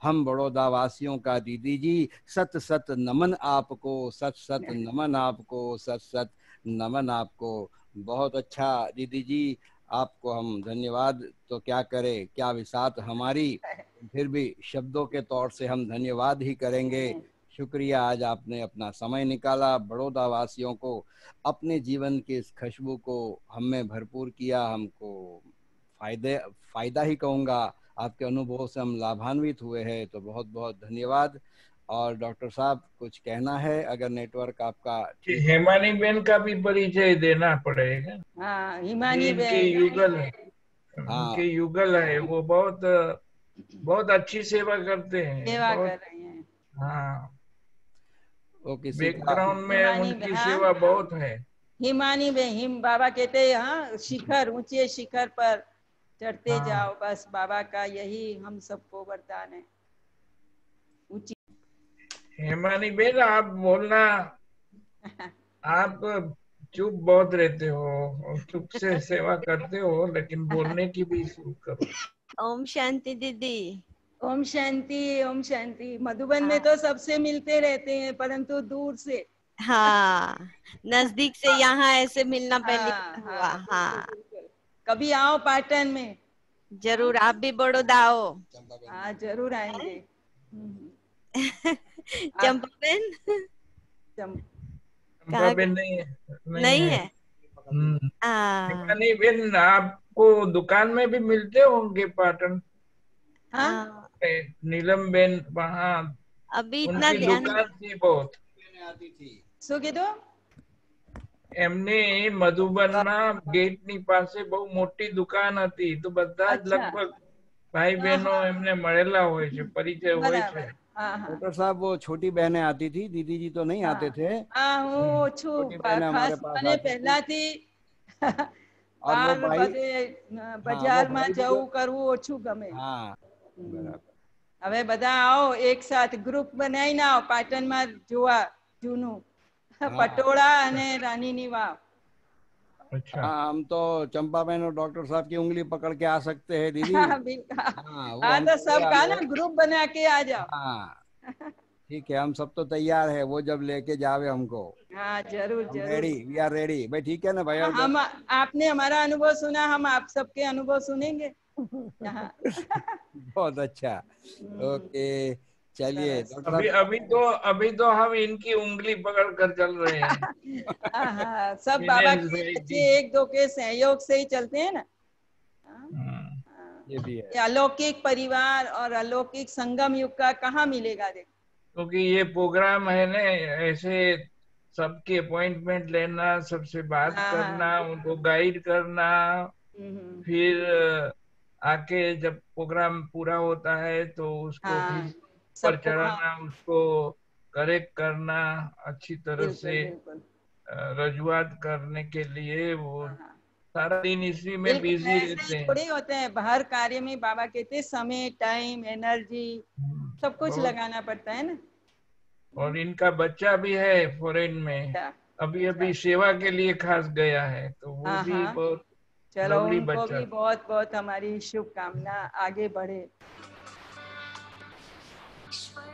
हम बड़ौदा वासियों का दीदी जी सत सत नमन आपको सत सत नमन आपको सत सत नमन आपको। बहुत अच्छा दीदी जी आपको हम धन्यवाद। तो क्या करें? क्या विसात हमारी? फिर भी शब्दों के तौर से हम धन्यवाद ही करेंगे। शुक्रिया आज आपने अपना समय निकाला बड़ौदा वासियों को अपने जीवन की इस खुशबू को हमें भरपूर किया। हमको फ़ायदे फ़ायदा ही कहूँगा आपके अनुभव से हम लाभान्वित हुए हैं। तो बहुत बहुत धन्यवाद। और डॉक्टर साहब कुछ कहना है? अगर नेटवर्क आपका हेमानी बेन का भी परिचय देना पड़ेगा। हाँ हिमानी बहन युगल है। हाँ। युगल है वो बहुत बहुत अच्छी सेवा करते हैं। सेवा कर रहे हैं। हाँ। वो किसी बैकग्राउंड में उनकी हाँ। सेवा बहुत है। हिमानी बेन हिम बाबा कहते हैं हाँ शिखर ऊँचे शिखर पर चढ़ते हाँ। जाओ बस बाबा का यही हम सबको वरदान है। हेमानी बेन आप बोलना। आप चुप बहुत रहते हो और चुप से सेवा करते हो लेकिन बोलने की भी शुरू करो। ओम शांति दीदी। ओम शांति ओम शांति। मधुबन में तो सबसे मिलते रहते हैं परंतु दूर से। हाँ नज़दीक से यहाँ ऐसे मिलना पहले हाँ, हुआ हाँ, हाँ। कभी आओ पाटन में। ज़रूर आप भी बड़ौदा आओ। हाँ ज़रूर आएँगे। हम्म, चंपा बहन चम- चंपा बेन नहीं है नहीं है हम्म। हाँ हेमानी बेन आपको दुकान में भी मिलते होंगे पाटन हाँ हाँ, में, नीलम बेन वहाँ अभी इतना उनकी ध्यान दुकान थी बहुत आती थी શું કીધું એમને મધુબનના ગેટની પાસે બહુ મોટી દુકાન હતી તો બધા જ અચ્છા. લગભગ ભાઈ બહેનો એમને મળેલા હોય છે પરિચય હોય બરાબર છે હા હા डॉक्टर साहब वो छोटी बहनें आती थी दीदी जी तो नहीं हाँ। आते थे હા હું ઓછું छोटी बहन हमारे ખાસ पास મને आती थी। પહેલાથી और वो બહાર भाई બધે અ, બજારમાં ભાઈ જવું બધું- કરવું ઓછું ગમે हाँ હમ. बराबर હવે બધા આવો એક સાથ ગ્રુપ બનાવીને આવો પાટણમાં જોવા જૂનું પટોળા અને રાણીની વાવ अच्छा। हाँ हम तो चंपा बहन और डॉक्टर साहब की उंगली पकड़ के आ सकते हैं दीदी। हाँ हाँ वो हाँ तो सब हैं। ना ग्रुप बना के आ जाओ। हाँ। ठीक है हम सब तो तैयार है वो जब लेके जावे हमको। हाँ ज़रूर हम ज़रूर। रेडी वी आर रेडी भाई ठीक है ना भाई और हम आपने हमारा अनुभव सुना हम आप सबके अनुभव सुनेंगे। हाँ। बहुत अच्छा। ओके। चलिए अभी अभी तो अभी तो हम इनकी उंगली पकड़ कर चल रहे हैं। हाँ, हाँ, सब बाबा के बच्चे एक दो के सहयोग से ही चलते हैं ना। हाँ। ये भी है। ये अलौकिक परिवार और अलौकिक संगम युग का कहाँ मिलेगा देख क्योंकि ये प्रोग्राम है ना ऐसे सबके अपॉइंटमेंट लेना सबसे बात हाँ। करना उनको गाइड करना। हम्म, फिर आके जब प्रोग्राम पूरा होता है तो उसको हाँ, फिर पर हाँ, चढ़ाना उसको करेक्ट करना अच्छी तरह से रजुआत करने के लिए वो हाँ, हाँ। सारा दिन इसी में बिज़ी रहते हैं। थोड़ी होते हैं हर कार्य में बाबा कहते समय टाइम एनर्जी हम्म, सब कुछ लगाना पड़ता है ना? और इनका बच्चा भी है फॉरेन में अच्छा, अभी अभी सेवा के लिए खास गया है तो वो भी। बहुत चलो उनको भी बहुत बहुत हमारी शुभकामना आगे बढ़े। Thanks for